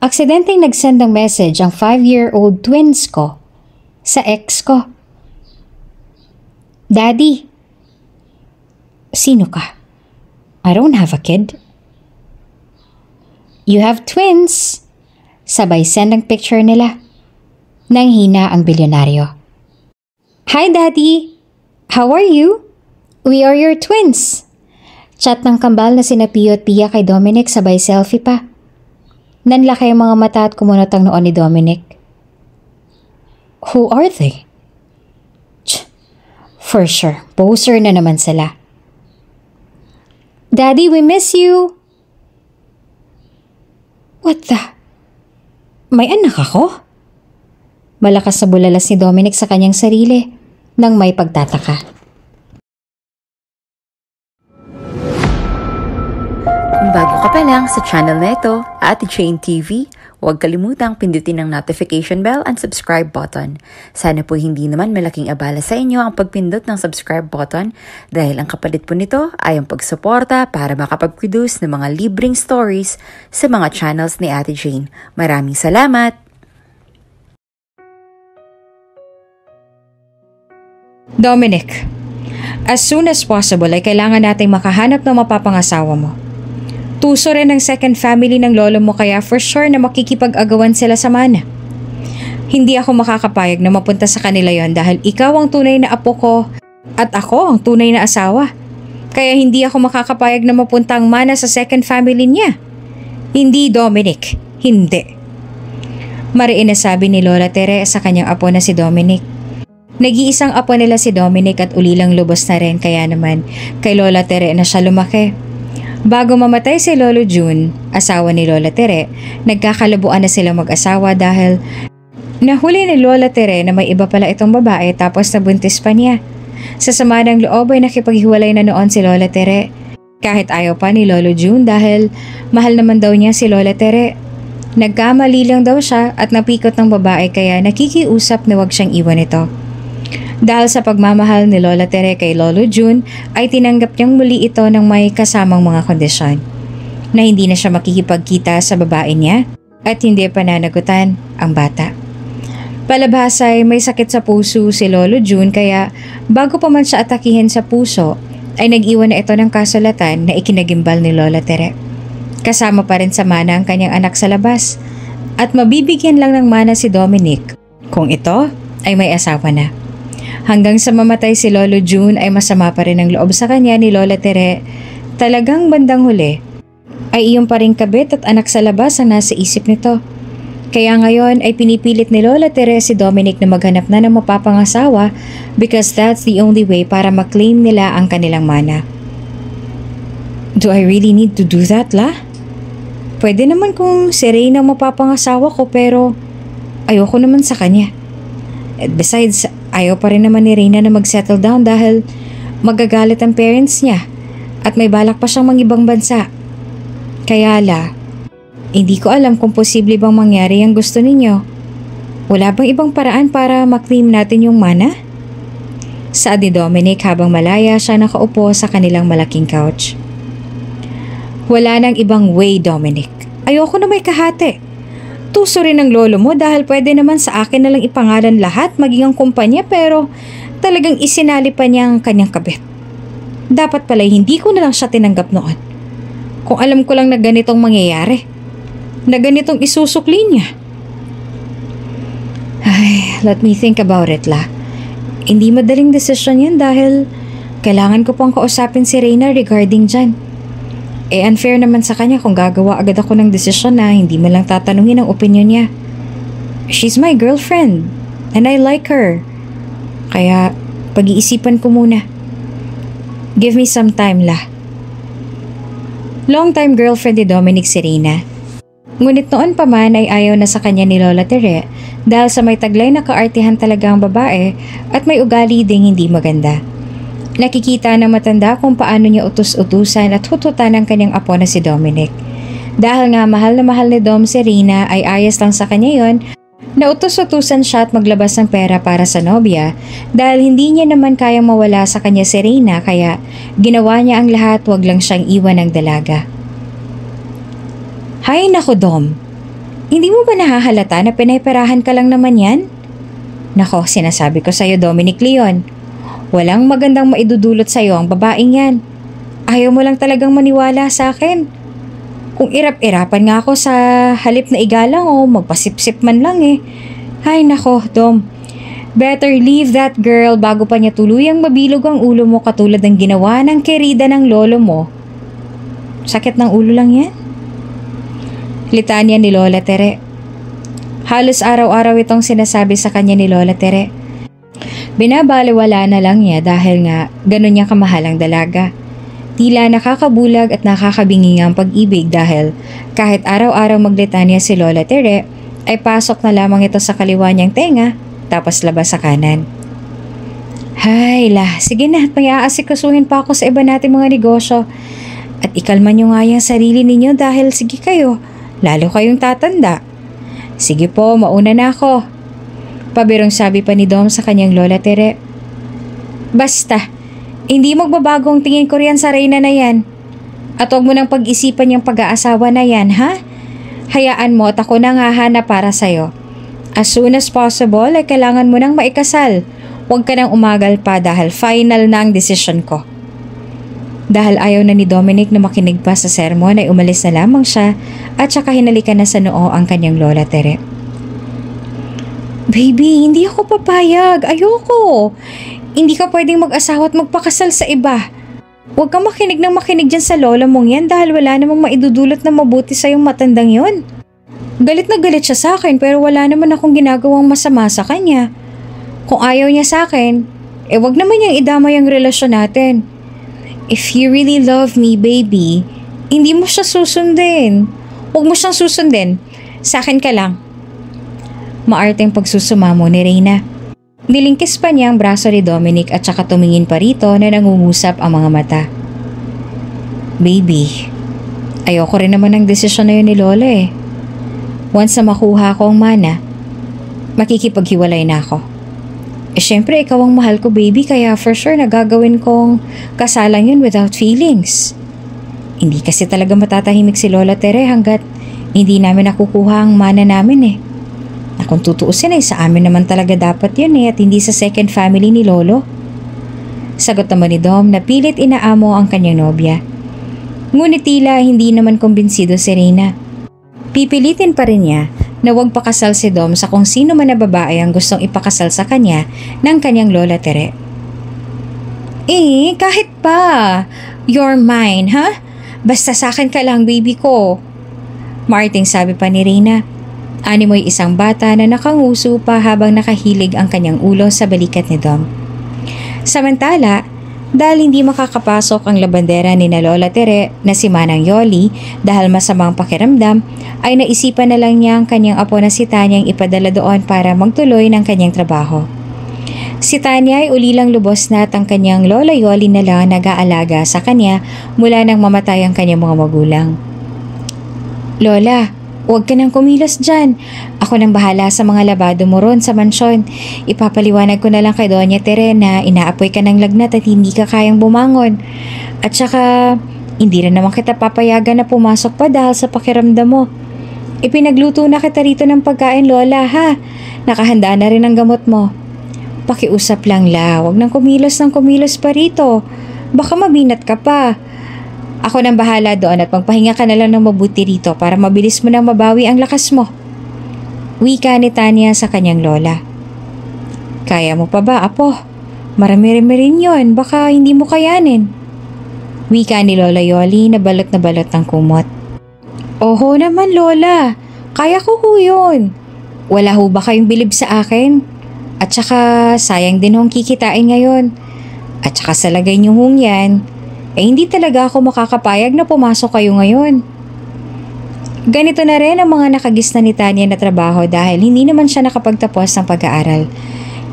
Aksidenteng nag-send ng message ang 5-year-old twins ko sa ex ko. Daddy, sino ka? I don't have a kid. You have twins. Sabay send ang picture nila. Nang hina ang bilyonaryo. Hi Daddy! How are you? We are your twins. Chat ng kambal na sina Pio at Pia kay Dominic sabay selfie pa. Nanlaki ang mga mata at kumunot ang noon ni Dominic. Who are they? Ch, for sure, poser na naman sila. Daddy, we miss you! What the? May anak ako? Malakas sa bulalas ni Dominic sa kanyang sarili nang may pagtataka. Kung bago ka pa lang sa channel na ito, Ate Jane TV, huwag kalimutang pindutin ang notification bell and subscribe button. Sana po hindi naman malaking abala sa inyo ang pagpindot ng subscribe button dahil ang kapalit po nito ay ang pagsuporta para makapag-produce ng mga libreng stories sa mga channels ni Ate Jane. Maraming salamat! Dominic, as soon as possible ay kailangan nating makahanap ng mapapangasawa mo. Tuso rin ang second family ng lolo mo kaya for sure na makikipag-agawan sila sa mana. Hindi ako makakapayag na mapunta sa kanila yon dahil ikaw ang tunay na apo ko at ako ang tunay na asawa. Kaya hindi ako makakapayag na mapunta ang mana sa second family niya. Hindi Dominic, hindi. Mariin na sabi ni Lola Tere sa kanyang apo na si Dominic. Nag-iisang apo nila si Dominic at ulilang lubos na rin kaya naman kay Lola Tere na siya lumaki. Bago mamatay si Lolo June, asawa ni Lola Tere, nagkakalabuan na sila mag-asawa dahil nahuli ni Lola Tere na may iba pala itong babae tapos nabuntis pa niya. Sa sama ng loob ay nakipaghiwalay na noon si Lola Tere. Kahit ayaw pa ni Lolo June dahil mahal naman daw niya si Lola Tere. Nagkamali lang daw siya at napikot ng babae kaya nakikiusap na wag siyang iwan ito. Dahil sa pagmamahal ni Lola Tere kay Lolo June ay tinanggap niyang muli ito ng may kasamang mga kondisyon. Na hindi na siya makikipagkita sa babae niya at hindi pananagutan ang bata. Palabas ay may sakit sa puso si Lolo June kaya bago pa man siya atakihin sa puso ay nag-iwan na ito ng kasulatan na ikinagimbal ni Lola Tere. Kasama pa rin sa mana ang kanyang anak sa labas at mabibigyan lang ng mana si Dominic kung ito ay may asawa na. Hanggang sa mamatay si Lolo June ay masama pa rin ang loob sa kanya ni Lola Tere. Talagang bandang huli ay iyong pa rin kabit at anak sa labas ang nasa isip nito. Kaya ngayon ay pinipilit ni Lola Tere si Dominic na maghanap na ng mapapangasawa because that's the only way para maklaim nila ang kanilang mana. Do I really need to do that, la? Pwede naman kung si Reyna mapapangasawa ko pero ayoko naman sa kanya. And besides, ayaw pa rin naman ni Reyna na mag-settle down dahil magagalit ang parents niya at may balak pa siyang mangibang bansa. Kaya la, hindi ko alam kung posible bang mangyari ang gusto ninyo. Wala bang ibang paraan para maklim natin yung mana? Saad ni Dominic habang malaya siya nakaupo sa kanilang malaking couch. Wala nang ibang way, Dominic. Ayoko na may kahate. Tuso rin ng lolo mo dahil pwede naman sa akin na lang ipangalan lahat maging ang kumpanya pero talagang isinali pa niya ang kanyang kabit. Dapat pala hindi ko na lang siya tinanggap noon. Kung alam ko lang na ganitong mangyayari. Na ganitong isusukli niya. Ay, let me think about it la. Hindi madaling desisyon yan dahil kailangan ko pang kausapin si Reyna regarding dyan. Eh unfair naman sa kanya kung gagawa agad ako ng desisyon na hindi mo lang tatanungin ang opinion niya. She's my girlfriend and I like her. Kaya pag-iisipan ko muna. Give me some time la. Long-time girlfriend ni Dominic Serena. Ngunit noon pa man ay ayaw na sa kanya ni Lola Tere dahil sa may taglay na kaartihan talaga ang babae at may ugali ding hindi maganda. Nakikita ng matanda kung paano niya utos-utusan at hututan ang kanyang apo na si Dominic. Dahil nga mahal na mahal ni Dom Serena ay ayos lang sa kanya yon, nautos-utusan siya at maglabas ng pera para sa nobya dahil hindi niya naman kayang mawala sa kanya si Reyna kaya ginawa niya ang lahat wag lang siyang iwan ng dalaga. Hay nako Dom, Hindi mo ba nahahalata na pinaperahan ka lang naman yan? Nako, sinasabi ko sa'yo Dominic Leon. Walang magandang maidudulot sa'yo ang babaeng yan. Ayaw mo lang talagang maniwala sa akin. Kung irap-irapan nga ako sa halip na igalang o magpasipsip man lang eh. Ay nako, Dom. Better leave that girl bago pa niya tuluyang mabilog ang ulo mo katulad ng ginawa ng kerida ng lolo mo. Sakit ng ulo lang yan? Litanya ni Lola Tere. Halos araw-araw itong sinasabi sa kanya ni Lola Tere. Binabaliwala na lang niya dahil nga ganun niya kamahal ang dalaga. Tila nakakabulag at nakakabingi ang pag-ibig dahil kahit araw-araw maglitanya si Lola Tere, ay pasok na lamang ito sa kaliwa niyang tenga tapos labas sa kanan. Hay la, sige na, may aasikasuhin pa ako sa iba nating mga negosyo. At ikalma niyo nga yung sarili ninyo dahil sige kayo, lalo kayong tatanda. Sige po, mauna na ako. Pabirong sabi pa ni Dom sa kanyang lola Tere. Basta, hindi magbabago ang tingin ko riyan sa Reyna na yan. At huwag mo nang pag-isipan yung pag-aasawa na yan, ha? Hayaan mo at ako nang hahana para sa'yo. As soon as possible ay kailangan mo nang maikasal. Huwag ka nang umagal pa dahil final na ang desisyon ko. Dahil ayaw na ni Dominic na makinig pa sa sermon ay umalis na lamang siya at saka hinalikan na sa noo ang kanyang lola Tere. Baby, hindi ako papayag. Ayoko. Hindi ka pwedeng mag-asawa at magpakasal sa iba. Huwag kang makinig ng makinig dyan sa lola mong yan dahil wala namang maidudulot na mabuti sa yung matandang yon. Galit na galit siya sa akin pero wala naman akong ginagawang masama sa kanya. Kung ayaw niya sa akin, eh wag naman niyang idamay ang relasyon natin. If you really love me, baby, hindi mo siya susundin. Huwag mo siyang susundin. Sa akin ka lang. Maarteng pagsusumamo ni Reyna. Nilingkis pa niya ang braso ni Dominic at saka tumingin pa rito na nangungusap ang mga mata. Baby, ayoko rin naman ng desisyon na yun ni Lola eh. Once na makuha ko ang mana, makikipaghiwalay na ako. Eh syempre, ikaw ang mahal ko baby kaya for sure nagagawin kong kasalang yun without feelings. Hindi kasi talaga matatahimik si Lola Tere hanggat hindi namin nakukuha ang mana namin eh. Na kung tutuusin ay sa amin naman talaga dapat yun eh at hindi sa second family ni Lolo. Sagot naman ni Dom na pilit inaamo ang kanyang nobya. Ngunit tila hindi naman kumbinsido si Reyna. Pipilitin pa rin niya na huwag pakasal si Dom sa kung sino man na babae ang gustong ipakasal sa kanya ng kanyang lola Tere. Eh, kahit pa. You're mine, ha? Basta sa akin ka lang, baby ko. Marting sabi pa ni Reyna. Ani mo'y isang bata na nakanguso pa habang nakahilig ang kanyang ulo sa balikat ni Dom. Samantala, dahil hindi makakapasok ang labandera ni na Lola Tere na si Manang Yoli dahil masamang pakiramdam, ay naisipan na lang niya ang kanyang apo na si Tanyang ipadala doon para magtuloy ng kanyang trabaho. Si Tanya ay ulilang lubos na at ang kanyang Lola Yoli na lang nag-aalaga sa kanya mula nang mamatay ang kanyang mga magulang. Lola, Huwag ka nang kumilos dyan. Ako nang bahala sa mga labado mo ron sa mansyon. Ipapaliwanag ko na lang kay Doña Terena, inaapoy ka ng lagnat at hindi ka kayang bumangon. At saka, hindi rin naman kita papayagan na pumasok pa dahil sa pakiramdam mo. Ipinagluto na kita rito ng pagkain, Lola, ha? Nakahanda na rin ang gamot mo. Pakiusap lang la, huwag nang kumilos ng kumilos pa rito. Baka mabinat ka pa. Ako nang bahala doon at magpahinga ka na lang ng mabuti rito para mabilis mo nang mabawi ang lakas mo. Wika ni Tanya sa kanyang lola. Kaya mo pa ba, apo? Marami-rami rin yun, baka hindi mo kayanin. Wika ni Lola Yoli na balot na balot ng kumot. Oho naman, Lola. Kaya ko ho yun. Wala ho ba kayong bilib sa akin? At saka sayang din hong kikitain ngayon. At saka sa lagay niyo hong yan, eh hindi talaga ako makakapayag na pumasok kayo ngayon. Ganito na rin ang mga nakagis ni Tanya na trabaho dahil hindi naman siya nakapagtapos ng pag-aaral.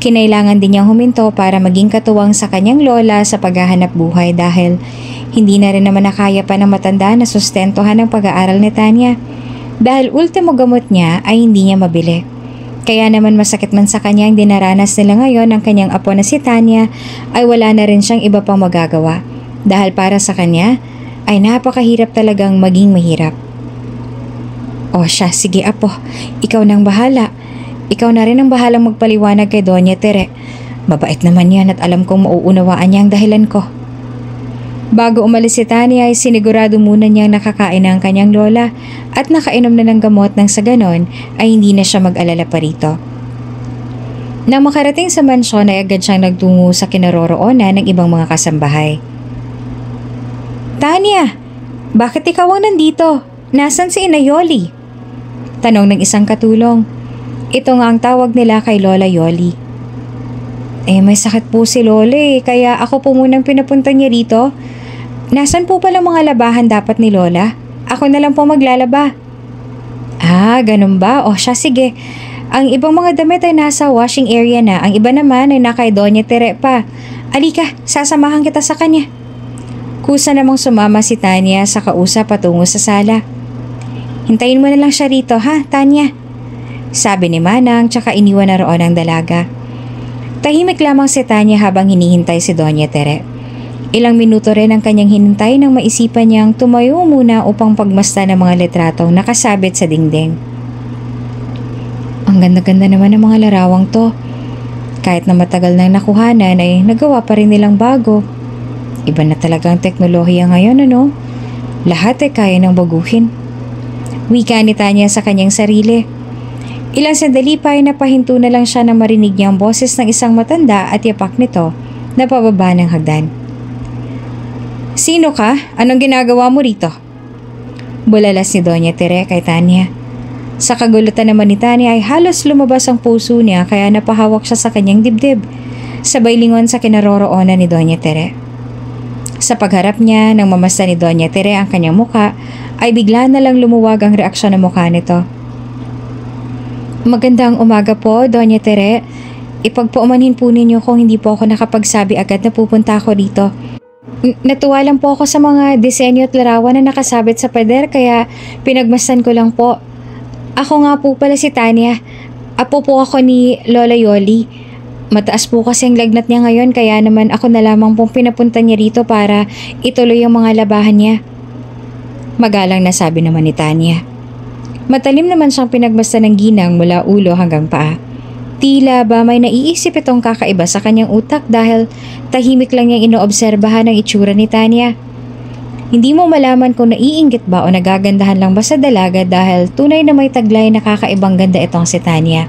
Kinailangan din niyang huminto para maging katuwang sa kanyang lola sa paghahanap buhay dahil hindi na rin naman nakaya pa ng matanda na sustentuhan ang pag-aaral ni Tanya. Dahil ultimo gamot niya ay hindi niya mabili. Kaya naman masakit man sa kanya ang dinaranas nila ngayon ng kanyang apo na si Tanya ay wala na rin siyang iba pang magagawa dahil para sa kanya ay napakahirap talagang maging mahirap. O siya, sige apo. Ikaw nang bahala. Ikaw na rin ang bahalang magpaliwanag kay Doña Tere. Mabait naman yan at alam kong mauunawaan niya ang dahilan ko. Bago umalis si Tanya ay sinigurado muna niyang nakakain ang kanyang lola at nakainom na ng gamot nang sa ganon ay hindi na siya mag-alala pa rito. Nang makarating sa mansyon ay agad siyang nagtungo sa kinaroroonan ng ibang mga kasambahay. Tanya, bakit ikaw ang nandito? Nasaan si Inayoli? Tanong ng isang katulong. Ito nga ang tawag nila kay Lola Yoli. Eh may sakit po si Lola eh, kaya ako po munang pinapunta niya rito. Nasaan po pala mga labahan dapat ni Lola? Ako na lang po maglalaba. Ah, ganun ba? O siya, sige. Ang ibang mga damit ay nasa washing area na. Ang iba naman ay nakay Doña Tere pa. Alika, sasamahan kita sa kanya. Kusa namang sumama si Tanya sa kausap patungo sa sala. Hintayin mo na lang siya rito ha, Tanya. Sabi ni Manang tsaka iniwan na roon ang dalaga. Tahimik lamang si Tanya habang hinihintay si Doña Tere. Ilang minuto rin ang kanyang hinintay nang maisipan niyang tumayo muna upang pagmasta ng mga litratong nakasabit sa dingding. Ang ganda-ganda naman ng mga larawang to. Kahit na matagal nang nakuhanan ay nagawa pa rin nilang bago. Iba na talaga ang teknolohiya ngayon ano? Lahat ay kaya nang baguhin. Wika ni Tanya sa kanyang sarili. Ilang sandali pa ay napahinto na lang siya na marinig niya ang boses ng isang matanda at yapak nito na pababa ng hagdan. Sino ka? Anong ginagawa mo rito? Bulalas ni Doña Tere kay Tanya. Sa kagulutan naman ni Tanya ay halos lumabas ang puso niya kaya napahawak siya sa kanyang dibdib. Sabay lingon sa kinaroroonan ni Doña Tere. Sa pagharap niya nang mamasta ni Doña Tere ang kanyang muka ay bigla na lang lumuwag ang reaksyon ng mukha nito. Magandang umaga po, Doña Tere. Ipagpaumanhin po ninyo kung hindi po ako nakapagsabi agad na pupunta ako dito. N- natuwa lang po ako sa mga disenyo at larawan na nakasabit sa pader kaya pinagmastan ko lang po. Ako nga po pala si Tanya. Apo po ako ni Lola Yoli. Mataas po kasi ang lagnat niya ngayon kaya naman ako na lamang pong pinapunta niya rito para ituloy ang mga labahan niya. Magalang na sabi naman ni Tanya. Matalim naman siyang pinagmastan ng ginang mula ulo hanggang paa. Tila ba may naiisip itong kakaiba sa kanyang utak dahil tahimik lang niyang inoobserbahan ang itsura ni Tanya. Hindi mo malaman kung naiinggit ba o nagagandahan lang ba sa dalaga dahil tunay na may taglay na kakaibang ganda itong si Tanya.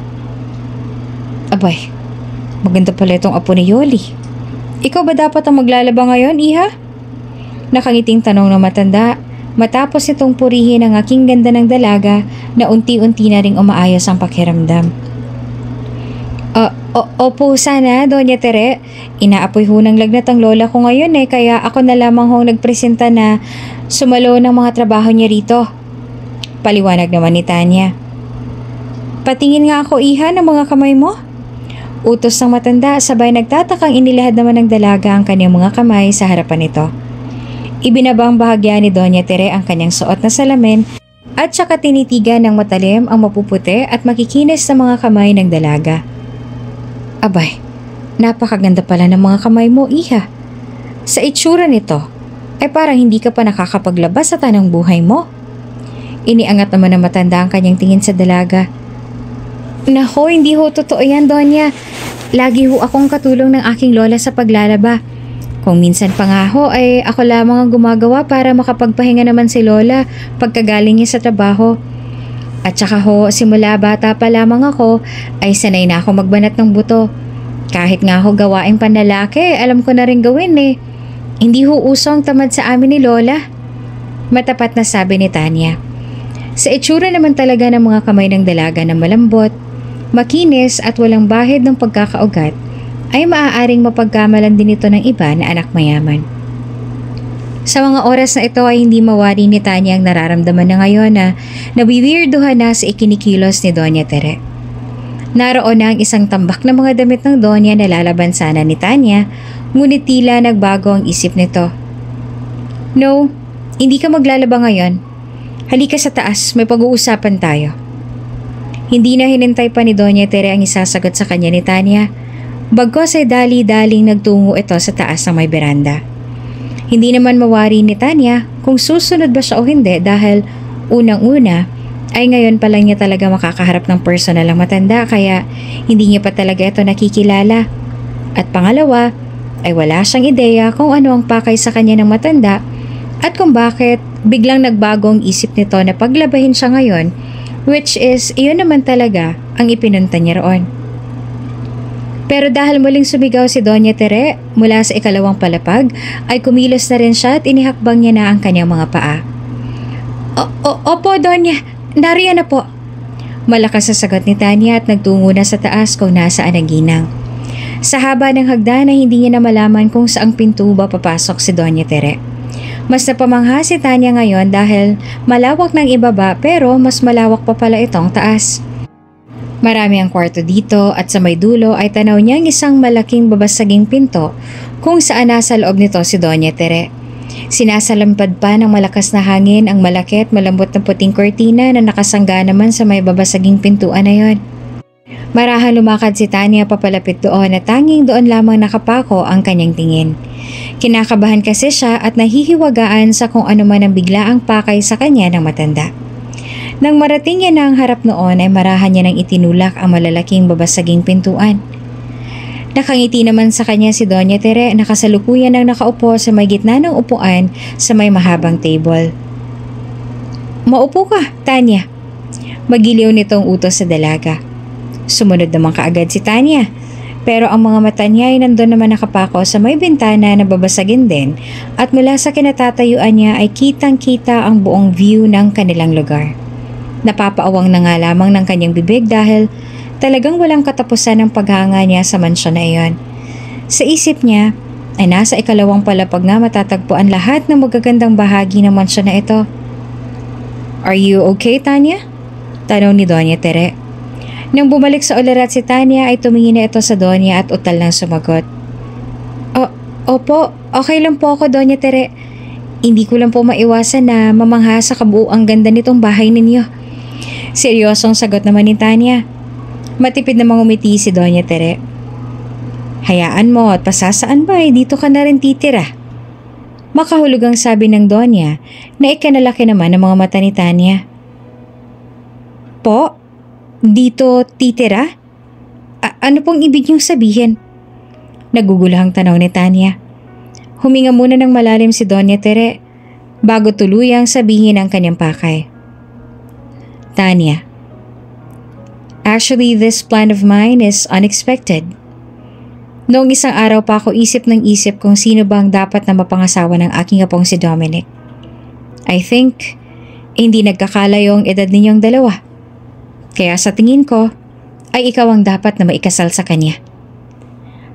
Abay, maganda pala itong apo ni Yoli. Ikaw ba dapat ang maglalaba ngayon, Iha? Nakangiting tanong ng matanda matapos itong purihin ang aking ganda ng dalaga na unti-unti na ring umaayos ang pakiramdam. Uh, o- opo sana, Doña Tere. Inaapoy ho ng lagnat ang lola ko ngayon eh, kaya ako na lamang ho nagpresenta na sumalo ng mga trabaho niya rito. Paliwanag naman ni Tanya. Patingin nga ako iha ng mga kamay mo. Utos ng matanda sabay nagtatakang inilahad naman ng dalaga ang kanyang mga kamay sa harapan nito. Ibinabang bahagya ni Doña Tere ang kanyang suot na salamin at saka tinitigan ng matalim ang mapuputi at makikinis sa mga kamay ng dalaga. Abay, napakaganda pala ng mga kamay mo, iha. Sa itsura nito, ay parang hindi ka pa nakakapaglabas sa tanang buhay mo. Iniangat naman ng matanda ang kanyang tingin sa dalaga. Nako, hindi ho totoo yan, Donya. Lagi ho akong katulong ng aking lola sa paglalaba. Kung minsan pa nga ho ay ako lamang ang gumagawa para makapagpahinga naman si lola pagkagaling niya sa trabaho. At saka ho, simula bata pa lamang ako, ay sanay na ako magbanat ng buto. Kahit nga ho gawaing panlalaki, alam ko na rin gawin eh. Hindi ho usong tamad sa amin ni Lola. Matapat na sabi ni Tanya. Sa itsura naman talaga ng mga kamay ng dalaga na malambot, makinis at walang bahid ng pagkakaugat, ay maaaring mapagkamalan din ito ng iba na anak mayaman. Sa mga oras na ito ay hindi mawari ni Tanya ang nararamdaman na ngayon na nabiwirduhan na sa ikinikilos ni Doña Tere. Naroon na ang isang tambak na mga damit ng Doña na lalaban sana ni Tanya, ngunit tila nagbago ang isip nito. No, hindi ka maglalaba ngayon. Halika sa taas, may pag-uusapan tayo. Hindi na hinintay pa ni Doña Tere ang isasagot sa kanya ni Tanya. Bagkos ay dali-daling nagtungo ito sa taas ng may beranda. Hindi naman mawari ni Tanya kung susunod ba siya o hindi dahil unang-una ay ngayon pa lang niya talaga makakaharap ng personal ang matanda kaya hindi niya pa talaga ito nakikilala. At pangalawa, ay wala siyang ideya kung ano ang pakay sa kanya ng matanda at kung bakit biglang nagbago ang isip nito na paglabahin siya ngayon which is iyon naman talaga ang ipinunta niya roon. Pero dahil muling sumigaw si Doña Tere mula sa ikalawang palapag, ay kumilos na rin siya at inihakbang niya na ang kanyang mga paa. O- opo, Doña. Nariyan na po. Malakas sa sagot ni Tanya at nagtungo na sa taas kung nasaan ang ginang. Sa haba ng hagdan na hindi niya na malaman kung saang pinto ba papasok si Doña Tere. Mas napamangha si Tanya ngayon dahil malawak ng ibaba pero mas malawak pa pala itong taas. Marami ang kwarto dito at sa may dulo ay tanaw niya ang isang malaking babasaging pinto kung saan nasa loob nito si Doña Tere. Sinasalampad pa ng malakas na hangin ang malaki at malambot na puting kortina na nakasangga naman sa may babasaging pintuan na yon. Marahan lumakad si Tanya papalapit doon at tanging doon lamang nakapako ang kanyang tingin. Kinakabahan kasi siya at nahihiwagaan sa kung ano man ang biglaang pakay sa kanya ng matanda. Nang marating niya na ang harap noon ay marahan niya nang itinulak ang malalaking babasaging pintuan. Nakangiti naman sa kanya si Doña Tere na kasalukuyan ang nakaupo sa may gitna ng upuan sa may mahabang table. Maupo ka, Tanya. Magiliw nitong utos sa dalaga. Sumunod naman kaagad si Tanya. Pero ang mga mata niya ay nandun naman nakapako sa may bintana na babasagin din at mula sa kinatatayuan niya ay kitang-kita ang buong view ng kanilang lugar. Napapaawang na nga lamang ng kanyang bibig dahil talagang walang katapusan ng paghanga niya sa mansyon na iyon. Sa isip niya ay nasa ikalawang palapag nga matatagpuan lahat ng magagandang bahagi ng mansyon na ito. Are you okay, Tanya? Tanong ni Doña Tere. Nang bumalik sa ulirat si Tanya ay tumingin na ito sa Doña at utal lang sumagot. O, opo, okay lang po ako, Doña Tere. Hindi ko lang po maiwasan na mamangha sa kabuuang ganda nitong bahay ninyo. Seryosong sagot naman ni Tanya. Matipid namang umiti si Doña Tere. Hayaan mo at pasasaan ba eh, dito ka na rin titira. Makahulugang sabi ng Donya na ikanalaki naman ng mga mata ni Tanya. Po? Dito titira? A- ano pong ibig niyong sabihin? Nagugulahang tanaw ni Tanya. Huminga muna ng malalim si Doña Tere bago tuluyang sabihin ang kanyang pakay. Tanya. Actually, this plan of mine is unexpected. Noong isang araw pa ako isip ng isip kung sino bang dapat na mapangasawa ng aking apong si Dominic. I think, hindi nagkakalayo ang edad ninyong dalawa. Kaya sa tingin ko, ay ikaw ang dapat na maikasal sa kanya.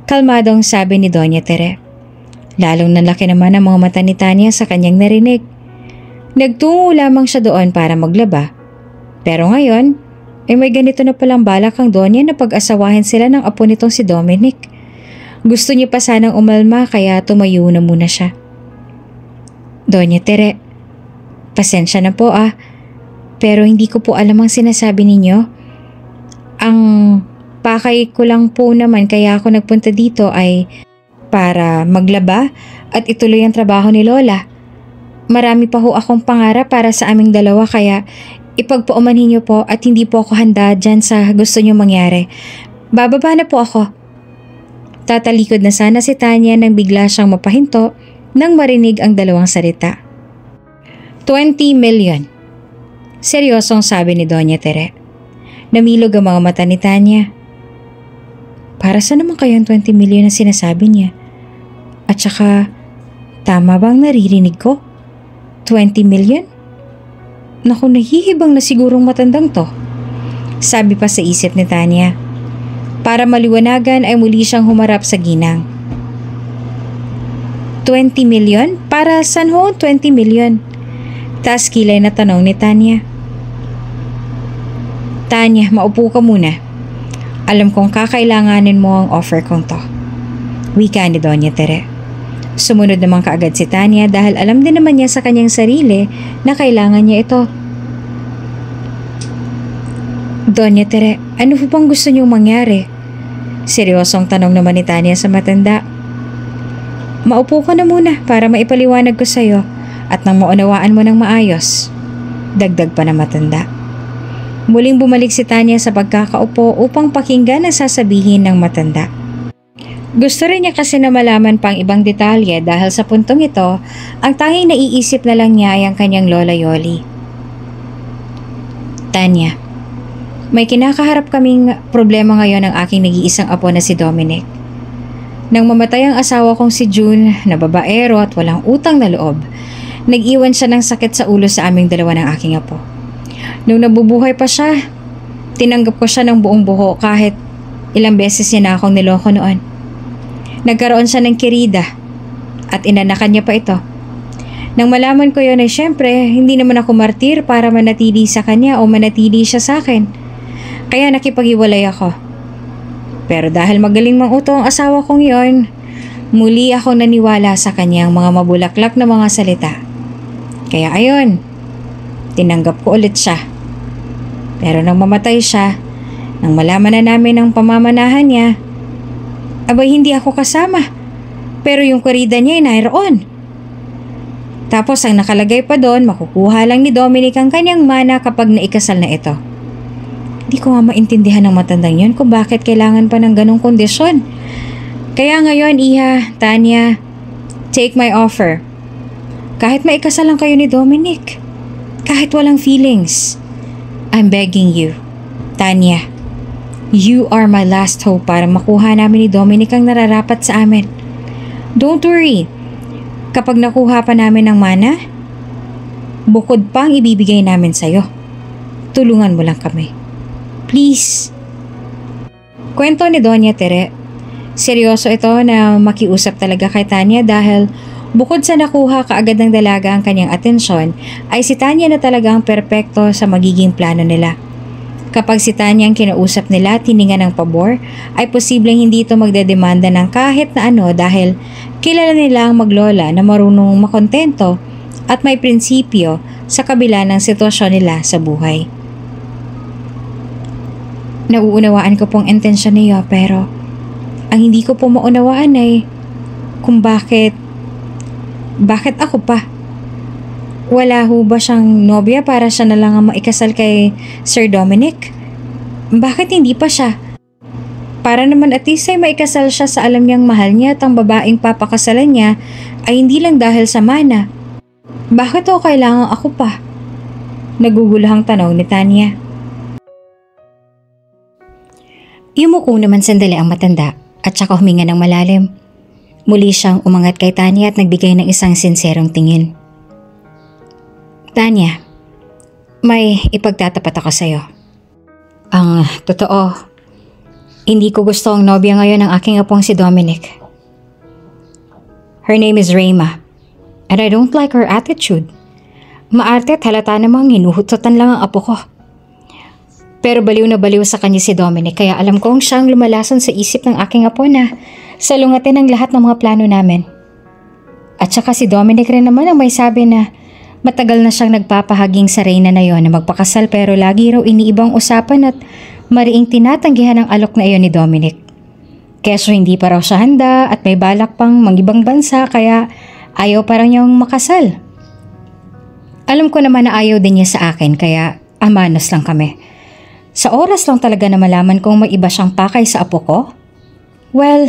Kalmadong sabi ni Doña Tere. Lalong nalaki naman ang mga mata ni Tanya sa kanyang narinig. Nagtungo lamang siya doon para maglaba pero ngayon, ay may ganito na palang balak ang Donya na pag-asawahin sila ng apo nitong si Dominic. Gusto niya pa sanang umalma kaya tumayo na muna siya. Donya Tere, pasensya na po ah, pero hindi ko po alam ang sinasabi ninyo. Ang pakay ko lang po naman kaya ako nagpunta dito ay para maglaba at ituloy ang trabaho ni Lola. Marami pa ho akong pangarap para sa aming dalawa kaya Ipagpaumanhin niyo po at hindi po ako handa dyan sa gusto niyo mangyari. Bababa na po ako. Tatalikod na sana si Tanya nang bigla siyang mapahinto nang marinig ang dalawang salita. 20 million. Seryosong sabi ni Doña Tere. Namilog ang mga mata ni Tanya. Para sa naman kayo ang 20 million na sinasabi niya? At saka, tama bang naririnig ko? 20 million? Naku, nahihibang na sigurong matandang to. Sabi pa sa isip ni Tanya. Para maliwanagan ay muli siyang humarap sa ginang. 20 million? Para saan ho 20 million? Taas kilay na tanong ni Tanya. Tanya, maupo ka muna. Alam kong kakailanganin mo ang offer kong to. Wika ni Doña Tere. Sumunod naman kaagad si Tanya dahil alam din naman niya sa kanyang sarili na kailangan niya ito. Donya Tere, ano po bang gusto niyong mangyari? Seryosong tanong naman ni Tanya sa matanda. Maupo ka na muna para maipaliwanag ko sa'yo at nang maunawaan mo ng maayos. Dagdag pa na matanda. Muling bumalik si Tanya sa pagkakaupo upang pakinggan ang sasabihin ng matanda. Gusto rin niya kasi na malaman pang ibang detalye dahil sa puntong ito, ang tanging naiisip na lang niya ay ang kanyang lola Yoli. Tanya, may kinakaharap kaming problema ngayon ng aking nag-iisang apo na si Dominic. Nang mamatay ang asawa kong si June na babaero at walang utang na loob, nag-iwan siya ng sakit sa ulo sa aming dalawa ng aking apo. Nung nabubuhay pa siya, tinanggap ko siya ng buong buho kahit ilang beses niya na akong niloko noon. Nagkaroon siya ng kirida at inanakan niya pa ito. Nang malaman ko yun ay syempre, hindi naman ako martir para manatili sa kanya o manatili siya sa akin. Kaya nakipag-iwalay ako. Pero dahil magaling mang uto ang asawa kong yon, muli ako naniwala sa kanyang mga mabulaklak na mga salita. Kaya ayon, tinanggap ko ulit siya. Pero nang mamatay siya, nang malaman na namin ang pamamanahan niya, abay hindi ako kasama. Pero yung korida niya ay nairoon. Tapos ang nakalagay pa doon, makukuha lang ni Dominic ang kanyang mana kapag naikasal na ito. Hindi ko nga maintindihan ng matandang yun kung bakit kailangan pa ng ganong kondisyon. Kaya ngayon, Iha, Tanya, take my offer. Kahit maikasal lang kayo ni Dominic, kahit walang feelings, I'm begging you, Tanya. You are my last hope para makuha namin ni Dominic ang nararapat sa amin. Don't worry. Kapag nakuha pa namin ng mana, bukod pa ang ibibigay namin sa'yo. Tulungan mo lang kami. Please. Kwento ni Doña Tere. Seryoso ito na makiusap talaga kay Tanya dahil Bukod sa nakuha kaagad ng dalaga ang kanyang atensyon, ay si Tanya na talaga ang perpekto sa magiging plano nila. Kapag si Tanya ang kinausap nila tiningan ng pabor, ay posibleng hindi ito magdedemanda ng kahit na ano dahil kilala nila ang maglola na marunong makontento at may prinsipyo sa kabila ng sitwasyon nila sa buhay. Nauunawaan ko pong intensyon niyo pero ang hindi ko po maunawaan ay kung bakit bakit ako pa? Wala ho ba siyang nobya para siya na lang ang maikasal kay Sir Dominic? Bakit hindi pa siya? Para naman at least ay maikasal siya sa alam niyang mahal niya at ang babaeng papakasalan niya ay hindi lang dahil sa mana. Bakit o kailangan ako pa? Nagugulahang tanong ni Tanya. Yumuko naman sandali ang matanda at saka huminga ng malalim. Muli siyang umangat kay Tanya at nagbigay ng isang sinserong tingin. Tanya, may ipagtatapat ako sa'yo. Ang totoo, hindi ko gusto ang nobya ngayon ng aking apong si Dominic. Her name is Rayma, and I don't like her attitude. Maarte at halata namang hinuhutotan lang ang apo ko. Pero baliw na baliw sa kanya si Dominic kaya alam kong siyang lumalason sa isip ng aking apo na salungatin ang lahat ng mga plano namin. At saka si Dominic rin naman ang may sabi na matagal na siyang nagpapahaging sa reyna na yon na magpakasal pero lagi raw iniibang usapan at mariing tinatanggihan ang alok na iyon ni Dominic. Keso hindi pa raw siya handa at may balak pang mangibang bansa kaya ayaw pa raw niyang makasal. Alam ko naman na ayaw din niya sa akin kaya amanos lang kami. Sa oras lang talaga na malaman kung may iba siyang pakay sa apo ko. Well,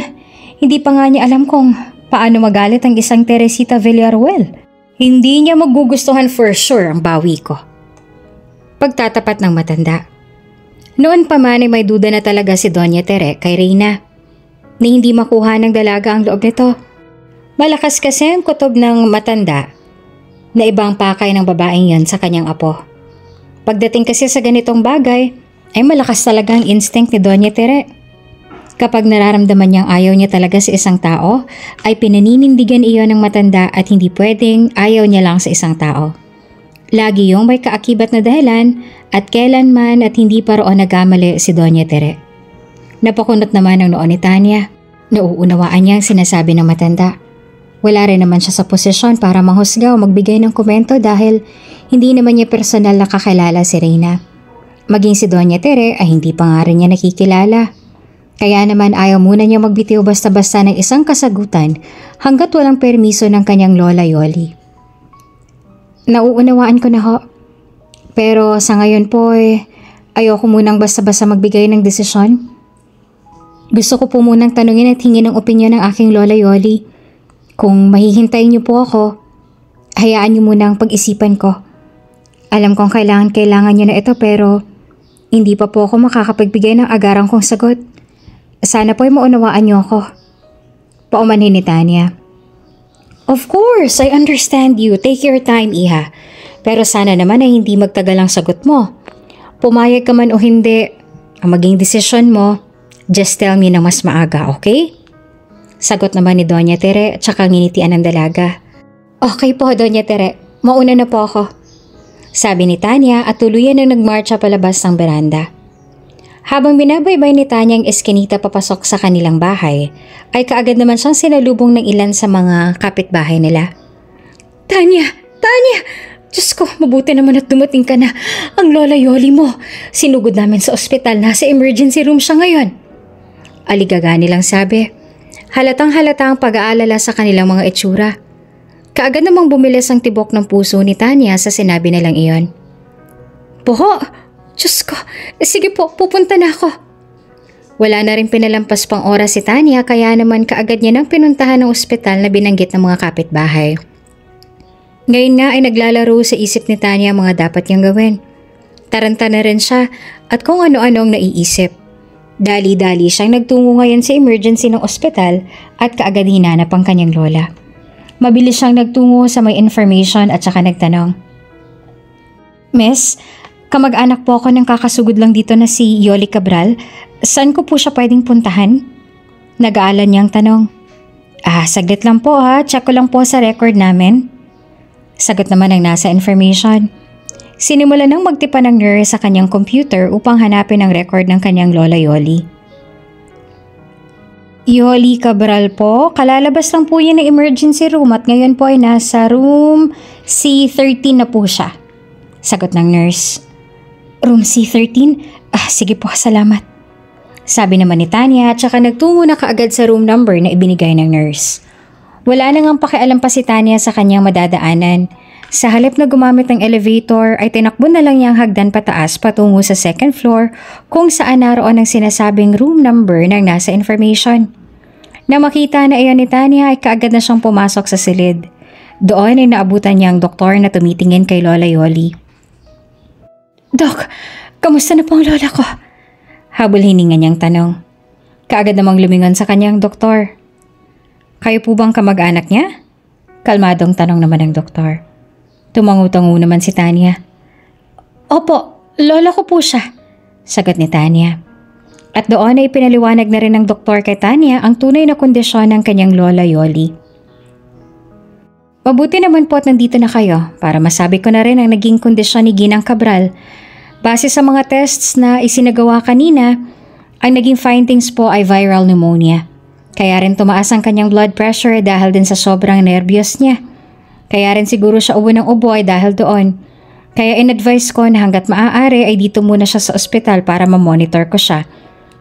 hindi pa nga niya alam kung paano magalit ang isang Teresita Villaruel. Hindi niya magugustuhan for sure ang bawi ko. Pagtatapat ng matanda. Noon pa man ay may duda na talaga si Doña Tere kay Reyna na hindi makuha ng dalaga ang loob nito. Malakas kasi ang kutob ng matanda na ibang pakay ng babaeng yon sa kanyang apo. Pagdating kasi sa ganitong bagay, ay malakas talaga ang instinct ni Doña Tere. Kapag nararamdaman niyang ayaw niya talaga sa isang tao, ay pinaninindigan iyon ng matanda at hindi pwedeng ayaw niya lang sa isang tao. Lagi yung may kaakibat na dahilan at kailanman at hindi pa roon nagamali si Doña Tere. Napakunot naman ang noon ni Tanya. Nauunawaan niya ang sinasabi ng matanda. Wala rin naman siya sa posisyon para manghusga o magbigay ng komento dahil hindi naman niya personal na kakilala si Reyna. Maging si Doña Tere ay hindi pa nga rin niya nakikilala. Kaya naman ayaw muna niya magbitiw basta-basta ng isang kasagutan hanggat walang permiso ng kanyang lola Yoli. Nauunawaan ko na ho. Pero sa ngayon po eh, ayoko munang basta-basta magbigay ng desisyon. Gusto ko po munang tanungin at hingin ng opinyon ng aking lola Yoli. Kung mahihintayin niyo po ako, hayaan niyo munang pag-isipan ko. Alam kong kailangan-kailangan niyo na ito pero hindi pa po ako makakapagbigay ng agarang kong sagot. Sana po ay maunawaan niyo ako. Paumanhin ni Tanya. Of course, I understand you. Take your time, Iha. Pero sana naman ay hindi magtagal ang sagot mo. Pumayag ka man o hindi, ang maging desisyon mo, just tell me na mas maaga, okay? Sagot naman ni Doña Tere at saka nginitian ng dalaga. Okay po, Doña Tere. Mauna na po ako. Sabi ni Tanya at tuluyan na nagmarcha palabas ng beranda. Habang binabaybay ni Tanya ang eskinita papasok sa kanilang bahay, ay kaagad naman siyang sinalubong ng ilan sa mga kapitbahay nila. Tanya! Tanya! Diyos ko, mabuti naman at dumating ka na. Ang lola Yoli mo. Sinugod namin sa ospital. Nasa emergency room siya ngayon. Aligaga nilang sabi. Halatang halata ang pag-aalala sa kanilang mga itsura. Kaagad namang bumilis ang tibok ng puso ni Tanya sa sinabi nilang iyon. Poho! Diyos ko, sige po, pupunta na ako. Wala na rin pinalampas pang oras si Tanya kaya naman kaagad niya nang pinuntahan ng ospital na binanggit ng mga kapitbahay. Ngayon nga ay naglalaro sa isip ni Tanya ang mga dapat niyang gawin. Taranta na rin siya at kung ano-ano ang naiisip. Dali-dali siyang nagtungo ngayon sa emergency ng ospital at kaagad hinanap ang kanyang lola. Mabilis siyang nagtungo sa may information at saka nagtanong. Miss, Kamag-anak po ako ng kakasugod lang dito na si Yoli Cabral. Saan ko po siya pwedeng puntahan? Nag-aalan niyang tanong. Ah, saglit lang po ha. Check ko lang po sa record namin. Sagot naman ang nasa information. Sinimula nang magtipa ng nurse sa kanyang computer upang hanapin ang record ng kanyang lola Yoli. Yoli Cabral po, kalalabas lang po yan ng emergency room at ngayon po ay nasa room C13 na po siya. Sagot ng nurse. Room C13? Ah, sige po, salamat. Sabi naman ni Tanya at saka nagtungo na kaagad sa room number na ibinigay ng nurse. Wala nang ang pakialam pa si Tanya sa kanyang madadaanan. Sa halip na gumamit ng elevator ay tinakbo na lang niyang hagdan pataas patungo sa second floor kung saan naroon ang sinasabing room number ng nasa information. Na makita na iyon ni Tanya ay kaagad na siyang pumasok sa silid. Doon ay naabutan niya ang doktor na tumitingin kay Lola Yoli. Dok, kamusta na po lola ko? Habol hininga niyang tanong. Kaagad namang lumingon sa kanyang doktor. Kayo po bang kamag-anak niya? Kalmadong tanong naman ng doktor. Tumangu-tangu naman si Tanya. Opo, lola ko po siya. Sagot ni Tanya. At doon ay pinaliwanag na rin ng doktor kay Tanya ang tunay na kondisyon ng kanyang lola Yoli. Mabuti naman po at nandito na kayo para masabi ko na rin ang naging kondisyon ni Ginang Cabral Base sa mga tests na isinagawa kanina, ang naging findings po ay viral pneumonia. Kaya rin tumaas ang kanyang blood pressure dahil din sa sobrang nervyos niya. Kaya rin siguro siya ubo ng ubo ay dahil doon. Kaya in-advise ko na hanggat maaari ay dito muna siya sa ospital para ma-monitor ko siya.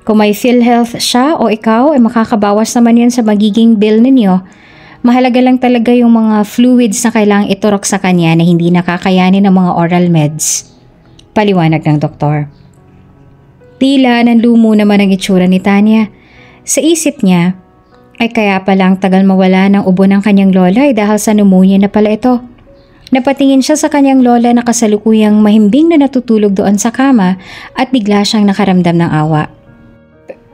Kung may PhilHealth siya o ikaw ay makakabawas naman yan sa magiging bill ninyo. Mahalaga lang talaga yung mga fluids na kailangang iturok sa kanya na hindi nakakayanin ng mga oral meds. Paliwanag ng doktor. Tila nanlumo naman ang itsura ni Tanya. Sa isip niya, ay kaya palang tagal mawala ng ubo ng kanyang lola ay dahil sa pneumonia na pala ito. Napatingin siya sa kanyang lola na kasalukuyang mahimbing na natutulog doon sa kama at bigla siyang nakaramdam ng awa.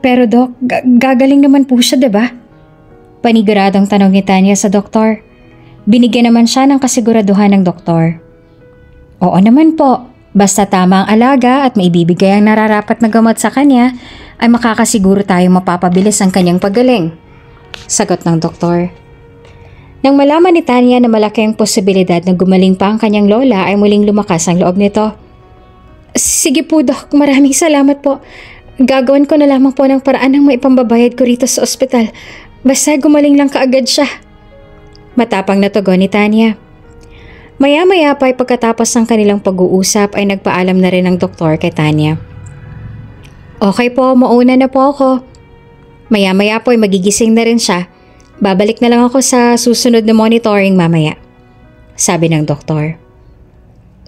Pero dok, gagaling naman po siya, ba? Paniguradong tanong ni Tanya sa doktor. Binigyan naman siya ng kasiguraduhan ng doktor. Oo naman po, Basta tama ang alaga at maibibigay ang nararapat na gamot sa kanya, ay makakasiguro tayong mapapabilis ang kanyang paggaling. Sagot ng doktor. Nang malaman ni Tanya na malaki ang posibilidad na gumaling pa ang kanyang lola ay muling lumakas ang loob nito. Sige po dok, maraming salamat po. Gagawin ko na lamang po ng paraan ng maipambabayad ko rito sa ospital. Basta gumaling lang kaagad siya. Matapang na tugon ni Tanya. Maya-maya pa ay pagkatapos ng kanilang pag-uusap ay nagpaalam na rin ng doktor kay Tanya. Okay po, mauna na po ako. Maya-maya po ay magigising na rin siya. Babalik na lang ako sa susunod na monitoring mamaya. Sabi ng doktor.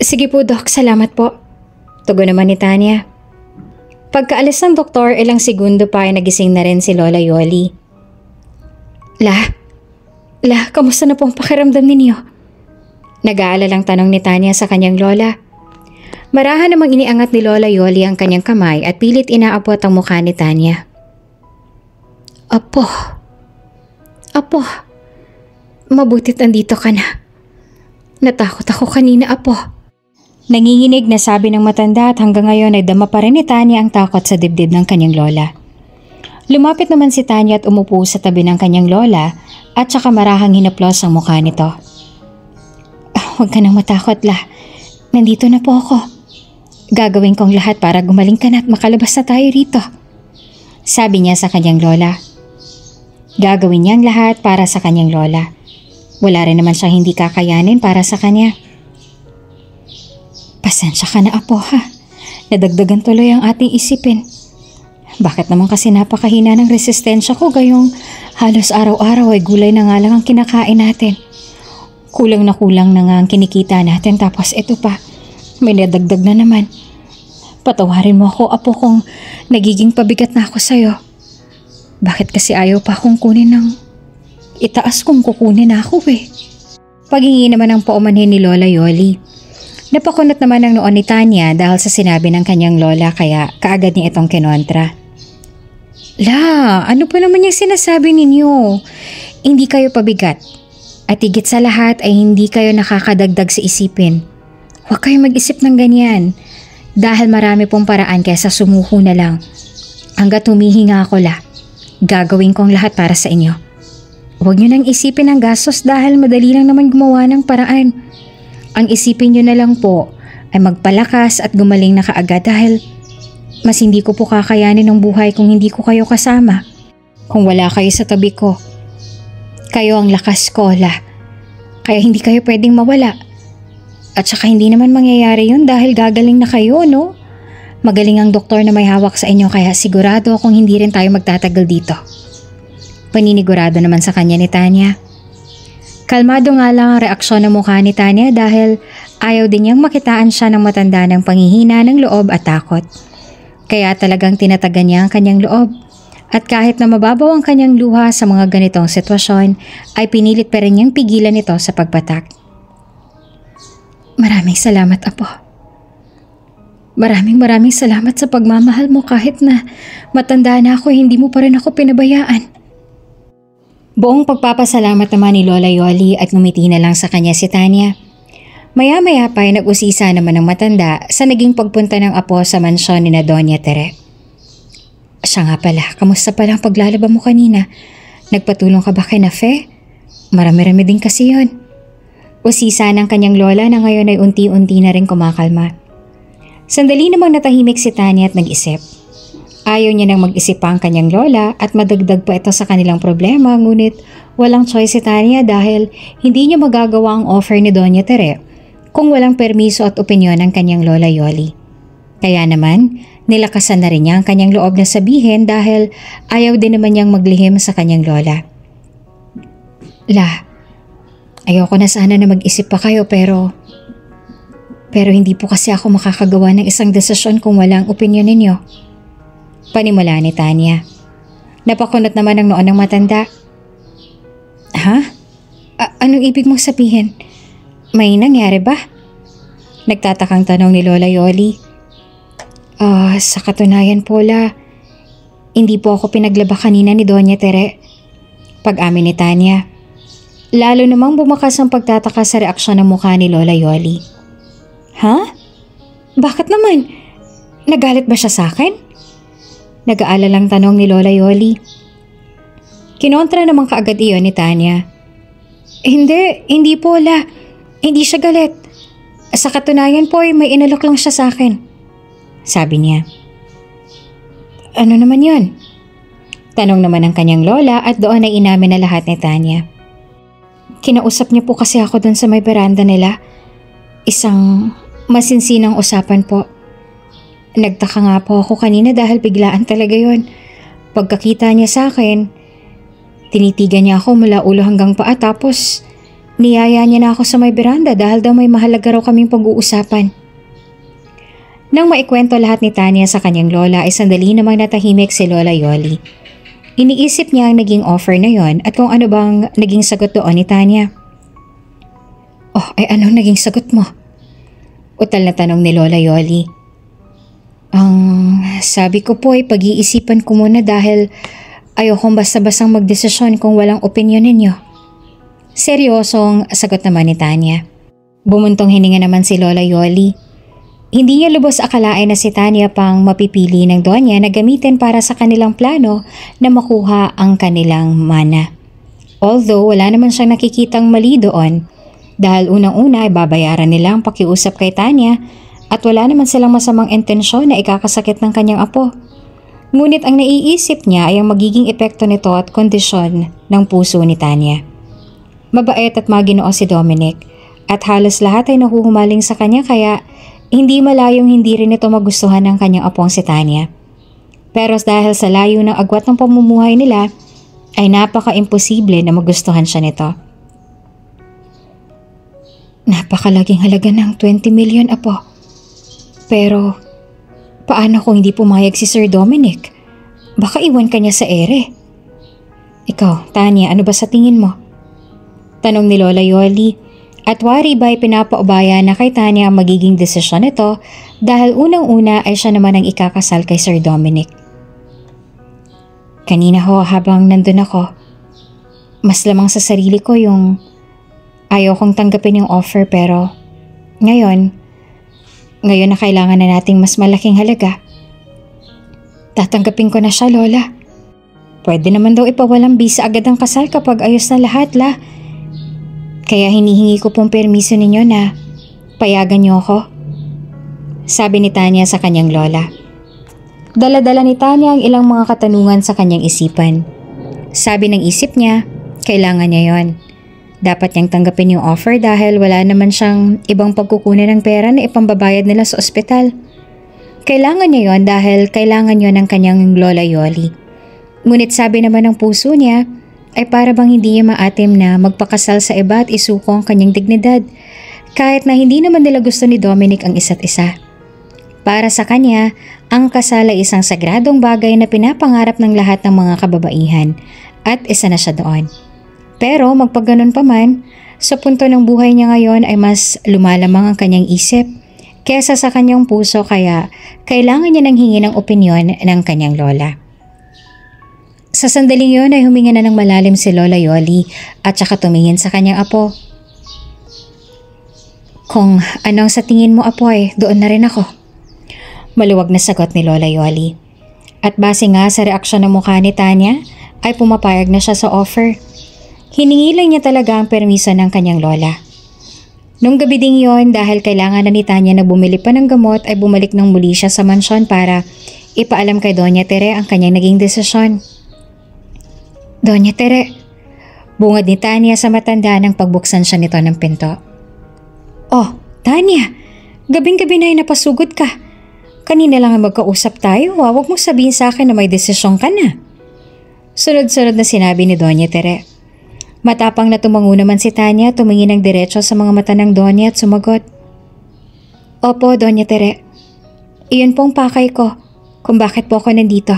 Sige po, Doc. Salamat po. Tugo naman ni Tanya. Pagkaalis ng doktor, ilang segundo pa ay nagising na rin si Lola Yoli. La, La, kamusta na po ang pakiramdam ninyo? Nag-aalalang tanong ni Tanya sa kanyang lola. Marahan namang iniangat ni Lola Yoli ang kanyang kamay at pilit inaabot ang mukha ni Tanya. Apo, Apo, mabutit andito ka na. Natakot ako kanina, Apo. Nanginginig na sabi ng matanda at hanggang ngayon ay dama pa rin ni Tanya ang takot sa dibdib ng kanyang lola. Lumapit naman si Tanya at umupo sa tabi ng kanyang lola at saka marahang hinaplos ang mukha nito. Ah, huwag ka nang matakot la. Nandito na po ako. Gagawin kong lahat para gumaling ka na at makalabas na tayo rito. Sabi niya sa kanyang lola. Gagawin niya ang lahat para sa kanyang lola. Wala rin naman siyang hindi kakayanin para sa kanya. Pasensya ka na apo ha. Nadagdagan tuloy ang ating isipin. Bakit naman kasi napakahina ng resistensya ko gayong halos araw-araw ay gulay na nga lang ang kinakain natin. Kulang na kulang na nga ang kinikita natin tapos ito pa, may nadagdag na naman. Patawarin mo ako apo kung nagiging pabigat na ako sa'yo. Bakit kasi ayaw pa akong kunin ng itaas kung kukunin ako eh. Paghingi naman ng paumanhin ni Lola Yoli. Napakunot naman ang noon ni Tanya dahil sa sinabi ng kanyang lola kaya kaagad niya itong kinontra. La, ano pa naman yung sinasabi ninyo? Hindi kayo pabigat. At higit sa lahat ay hindi kayo nakakadagdag sa isipin. Huwag kayo mag-isip ng ganyan. Dahil marami pong paraan kaysa sumuko na lang. Hanggat humihinga ako la, gagawin kong lahat para sa inyo. Huwag niyo nang isipin ang gastos dahil madali lang naman gumawa ng paraan. Ang isipin nyo na lang po ay magpalakas at gumaling na kaagad dahil mas hindi ko po kakayanin ng buhay kung hindi ko kayo kasama. Kung wala kayo sa tabi ko. Kayo ang lakas ko, la. Kaya hindi kayo pwedeng mawala. At saka hindi naman mangyayari yun dahil gagaling na kayo, no? Magaling ang doktor na may hawak sa inyo kaya sigurado akong hindi rin tayo magtatagal dito. Paninigurado naman sa kanya ni Tanya. Kalmado nga lang ang reaksyon ng mukha ni Tanya dahil ayaw din niyang makitaan siya ng matanda ng panghihina ng loob at takot. Kaya talagang tinatagan niya ang kanyang loob. At kahit na mababaw ang kanyang luha sa mga ganitong sitwasyon, ay pinilit pa rin niyang pigilan ito sa pagbatak. Maraming salamat, Apo. Maraming maraming salamat sa pagmamahal mo kahit na matanda na ako hindi mo pa rin ako pinabayaan. Buong pagpapasalamat naman ni Lola Yoli at ngumiti na lang sa kanya si Tanya. Maya-maya pa ay nag-usisa naman ng matanda sa naging pagpunta ng apo sa mansyon ni na Doña Tere. Siya nga pala, kamusta pala ang paglalaba mo kanina? Nagpatulong ka ba kay Nafe? Marami-rami din kasi yon. Usisa ng kanyang lola na ngayon ay unti-unti na rin kumakalma. Sandali namang natahimik si Tanya at nag-isip. Ayaw niya nang mag-isip pa ang kanyang lola at madagdag pa ito sa kanilang problema ngunit walang choice si Tanya dahil hindi niya magagawa ang offer ni Doña Tere kung walang permiso at opinyon ng kanyang lola Yoli. Kaya naman, nilakasan na rin niya ang kanyang loob na sabihin dahil ayaw din naman niyang maglihim sa kanyang lola. La, ayoko na sana na mag-isip pa kayo pero... Pero hindi po kasi ako makakagawa ng isang desisyon kung walang opinyon ninyo. Panimula ni Tanya. Napakunot naman ang noon ng matanda. Ha? A- anong ibig mong sabihin? May nangyari ba? Nagtatakang tanong ni Lola Yoli. Ah, uh, sa katunayan po la, hindi po ako pinaglaba kanina ni Doña Tere. Pag-amin ni Tanya. Lalo namang bumakas ang pagtataka sa reaksyon ng mukha ni Lola Yoli. Ha? Bakit naman? Nagalit ba siya sa akin? Nag-aalalang tanong ni Lola Yoli. Kinontra naman kaagad iyon ni Tanya. Hindi, hindi po la. Hindi siya galit. Sa katunayan po ay may inalok lang siya sa akin. Sabi niya. Ano naman yon? Tanong naman ng kanyang lola at doon ay inamin na lahat ni Tanya. Kinausap niya po kasi ako doon sa may veranda nila. Isang masinsinang usapan po. Nagtaka nga po ako kanina dahil biglaan talaga yon. Pagkakita niya sa akin, tinitigan niya ako mula ulo hanggang paa tapos niyaya niya na ako sa may beranda dahil daw may mahalaga raw kaming pag-uusapan. Nang maikwento lahat ni Tanya sa kanyang lola ay sandali namang natahimik si Lola Yoli. Iniisip niya ang naging offer na yon at kung ano bang naging sagot doon ni Tanya. Oh, ay anong naging sagot mo? Utal na tanong ni Lola Yoli. Ang sabi ko po ay pag-iisipan ko muna dahil ayokong basta-basang magdesisyon kung walang opinyon ninyo. Seryosong sagot naman ni Tanya. Bumuntong hininga naman si Lola Yoli. Hindi niya lubos akalain na si Tanya pang mapipili ng Donya na gamitin para sa kanilang plano na makuha ang kanilang mana. Although wala naman siyang nakikitang mali doon dahil unang-una ay babayaran nila ang pakiusap kay Tanya at wala naman silang masamang intensyon na ikakasakit ng kanyang apo. Ngunit ang naiisip niya ay ang magiging epekto nito at kondisyon ng puso ni Tanya. Mabait at maginoo si Dominic at halos lahat ay nahuhumaling sa kanya kaya hindi malayong hindi rin ito magustuhan ng kanyang apong si Tanya. Pero dahil sa layo ng agwat ng pamumuhay nila, ay napaka-imposible na magustuhan siya nito. Napakalaging halaga ng 20 million, apo. Pero, paano kung hindi pumayag si Sir Dominic? Baka iwan ka niya sa ere. Ikaw, Tanya, ano ba sa tingin mo? Tanong ni Lola Yoli at wari ba'y pinapaubaya na kay Tanya ang magiging desisyon nito dahil unang-una ay siya naman ang ikakasal kay Sir Dominic. Kanina ho habang nandun ako, mas lamang sa sarili ko yung ayaw kong tanggapin yung offer pero ngayon, ngayon na kailangan na nating mas malaking halaga. Tatanggapin ko na siya, Lola. Pwede naman daw ipawalang bisa agad ang kasal kapag ayos na lahat, la. Kaya hinihingi ko pong permiso ninyo na payagan niyo ako. Sabi ni Tanya sa kanyang lola. Dala-dala ni Tanya ang ilang mga katanungan sa kanyang isipan. Sabi ng isip niya, kailangan niya yon. Dapat niyang tanggapin yung offer dahil wala naman siyang ibang pagkukunan ng pera na ipambabayad nila sa ospital. Kailangan niya yon dahil kailangan yon ng kanyang lola Yoli. Ngunit sabi naman ng puso niya, ay para bang hindi niya maatim na magpakasal sa iba at isuko ang kanyang dignidad kahit na hindi naman nila gusto ni Dominic ang isa't isa. Para sa kanya, ang kasal ay isang sagradong bagay na pinapangarap ng lahat ng mga kababaihan at isa na siya doon. Pero magpaganon pa man, sa punto ng buhay niya ngayon ay mas lumalamang ang kanyang isip kesa sa kanyang puso kaya kailangan niya nang hingi ng opinyon ng kanyang lola. Sa sandaling yon ay huminga na ng malalim si Lola Yoli at saka tumingin sa kanyang apo. Kung anong sa tingin mo apoy, doon na rin ako. Maluwag na sagot ni Lola Yoli. At base nga sa reaksyon ng mukha ni Tanya, ay pumapayag na siya sa offer. Hiningi lang niya talaga ang permiso ng kanyang lola. Nung gabi ding yon dahil kailangan na ni Tanya na bumili pa ng gamot ay bumalik ng muli siya sa mansyon para ipaalam kay Doña Tere ang kanyang naging desisyon. Doña Tere, bungad ni Tanya sa matanda nang pagbuksan siya nito ng pinto. Oh, Tanya, gabing-gabi na ay napasugod ka. Kanina lang ang magkausap tayo, huwag mo sabihin sa akin na may desisyon ka na. Sunod-sunod na sinabi ni Doña Tere. Matapang na tumango naman si Tanya, tumingin ng diretso sa mga mata ng Doña at sumagot. Opo, Doña Tere. Iyon pong pakay ko kung bakit po ako nandito.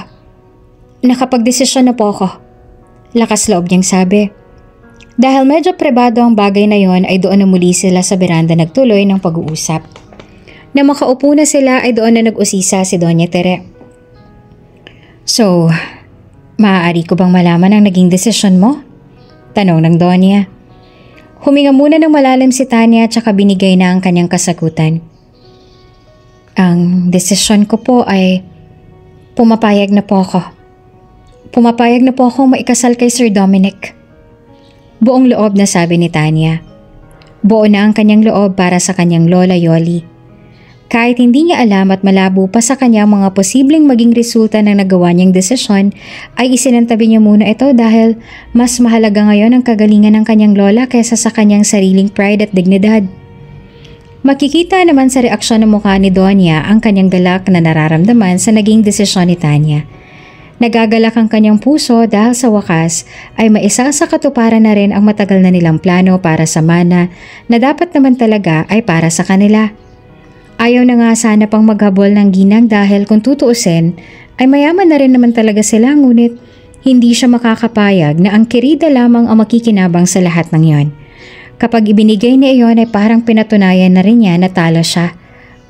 Nakapagdesisyon na po ako. Lakas loob niyang sabi. Dahil medyo pribado ang bagay na yon ay doon na muli sila sa beranda nagtuloy ng pag-uusap. Na makaupo na sila ay doon na nag-usisa si Doña Tere. So, maaari ko bang malaman ang naging desisyon mo? Tanong ng Doña. Huminga muna ng malalim si Tanya at saka binigay na ang kanyang kasagutan. Ang desisyon ko po ay pumapayag na po ako. Pumapayag na po akong maikasal kay Sir Dominic. Buong loob na sabi ni Tanya. Buo na ang kanyang loob para sa kanyang lola Yoli. Kahit hindi niya alam at malabo pa sa kanya mga posibleng maging resulta ng nagawa niyang desisyon, ay isinantabi niya muna ito dahil mas mahalaga ngayon ang kagalingan ng kanyang lola kaysa sa kanyang sariling pride at dignidad. Makikita naman sa reaksyon ng mukha ni Donya ang kanyang galak na nararamdaman sa naging desisyon ni Tanya. Nagagalak ang kanyang puso dahil sa wakas ay maisa sa katuparan na rin ang matagal na nilang plano para sa mana na dapat naman talaga ay para sa kanila. Ayaw na nga sana pang maghabol ng ginang dahil kung tutuusin, ay mayaman na rin naman talaga sila ngunit hindi siya makakapayag na ang kirida lamang ang makikinabang sa lahat ng yon. Kapag ibinigay ni iyon ay parang pinatunayan na rin niya na talo siya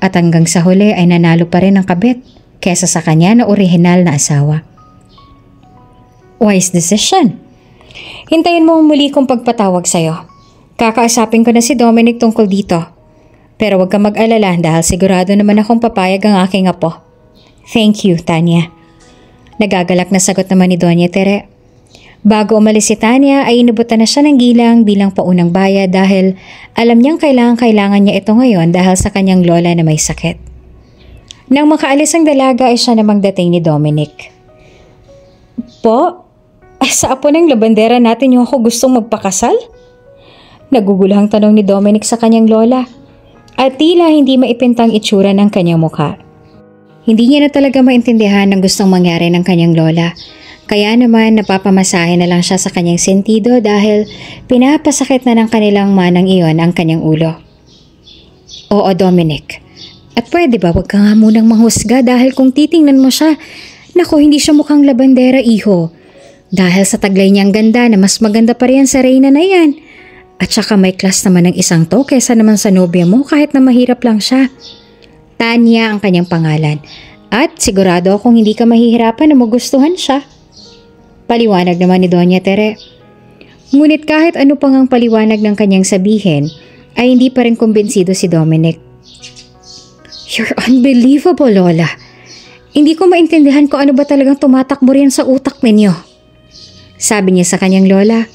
at hanggang sa huli ay nanalo pa rin ang kabit kesa sa kanya na orihinal na asawa. Wise decision. Hintayin mo muli kong pagpatawag sa'yo. Kakaasapin ko na si Dominic tungkol dito. Pero huwag ka mag-alala dahil sigurado naman akong papayag ang aking apo. Thank you, Tanya. Nagagalak na sagot naman ni Doña Tere. Bago umalis si Tanya ay inubutan na siya ng gilang bilang paunang bayad dahil alam niyang kailangan-kailangan niya ito ngayon dahil sa kanyang lola na may sakit. Nang makaalis ang dalaga ay siya namang dating ni Dominic. Po, sa apo ng labandera natin yung ako gustong magpakasal? Nagugulhang tanong ni Dominic sa kanyang lola at tila hindi maipintang itsura ng kanyang mukha. Hindi niya na talaga maintindihan ang gustong mangyari ng kanyang lola kaya naman napapamasahe na lang siya sa kanyang sentido dahil pinapasakit na ng kanilang manang iyon ang kanyang ulo. Oo Dominic, at pwede ba wag ka nga munang manghusga dahil kung titingnan mo siya, nako hindi siya mukhang labandera iho. Dahil sa taglay niyang ganda na mas maganda pa rin sa reyna na yan. At saka may class naman ng isang to kesa naman sa nobya mo kahit na mahirap lang siya. Tanya ang kanyang pangalan. At sigurado akong hindi ka mahihirapan na magustuhan siya. Paliwanag naman ni Doña Tere. Ngunit kahit ano pang ang paliwanag ng kanyang sabihin, ay hindi pa rin kumbinsido si Dominic. You're unbelievable, Lola. Hindi ko maintindihan kung ano ba talagang tumatakbo riyan sa utak ninyo. Sabi niya sa kanyang lola.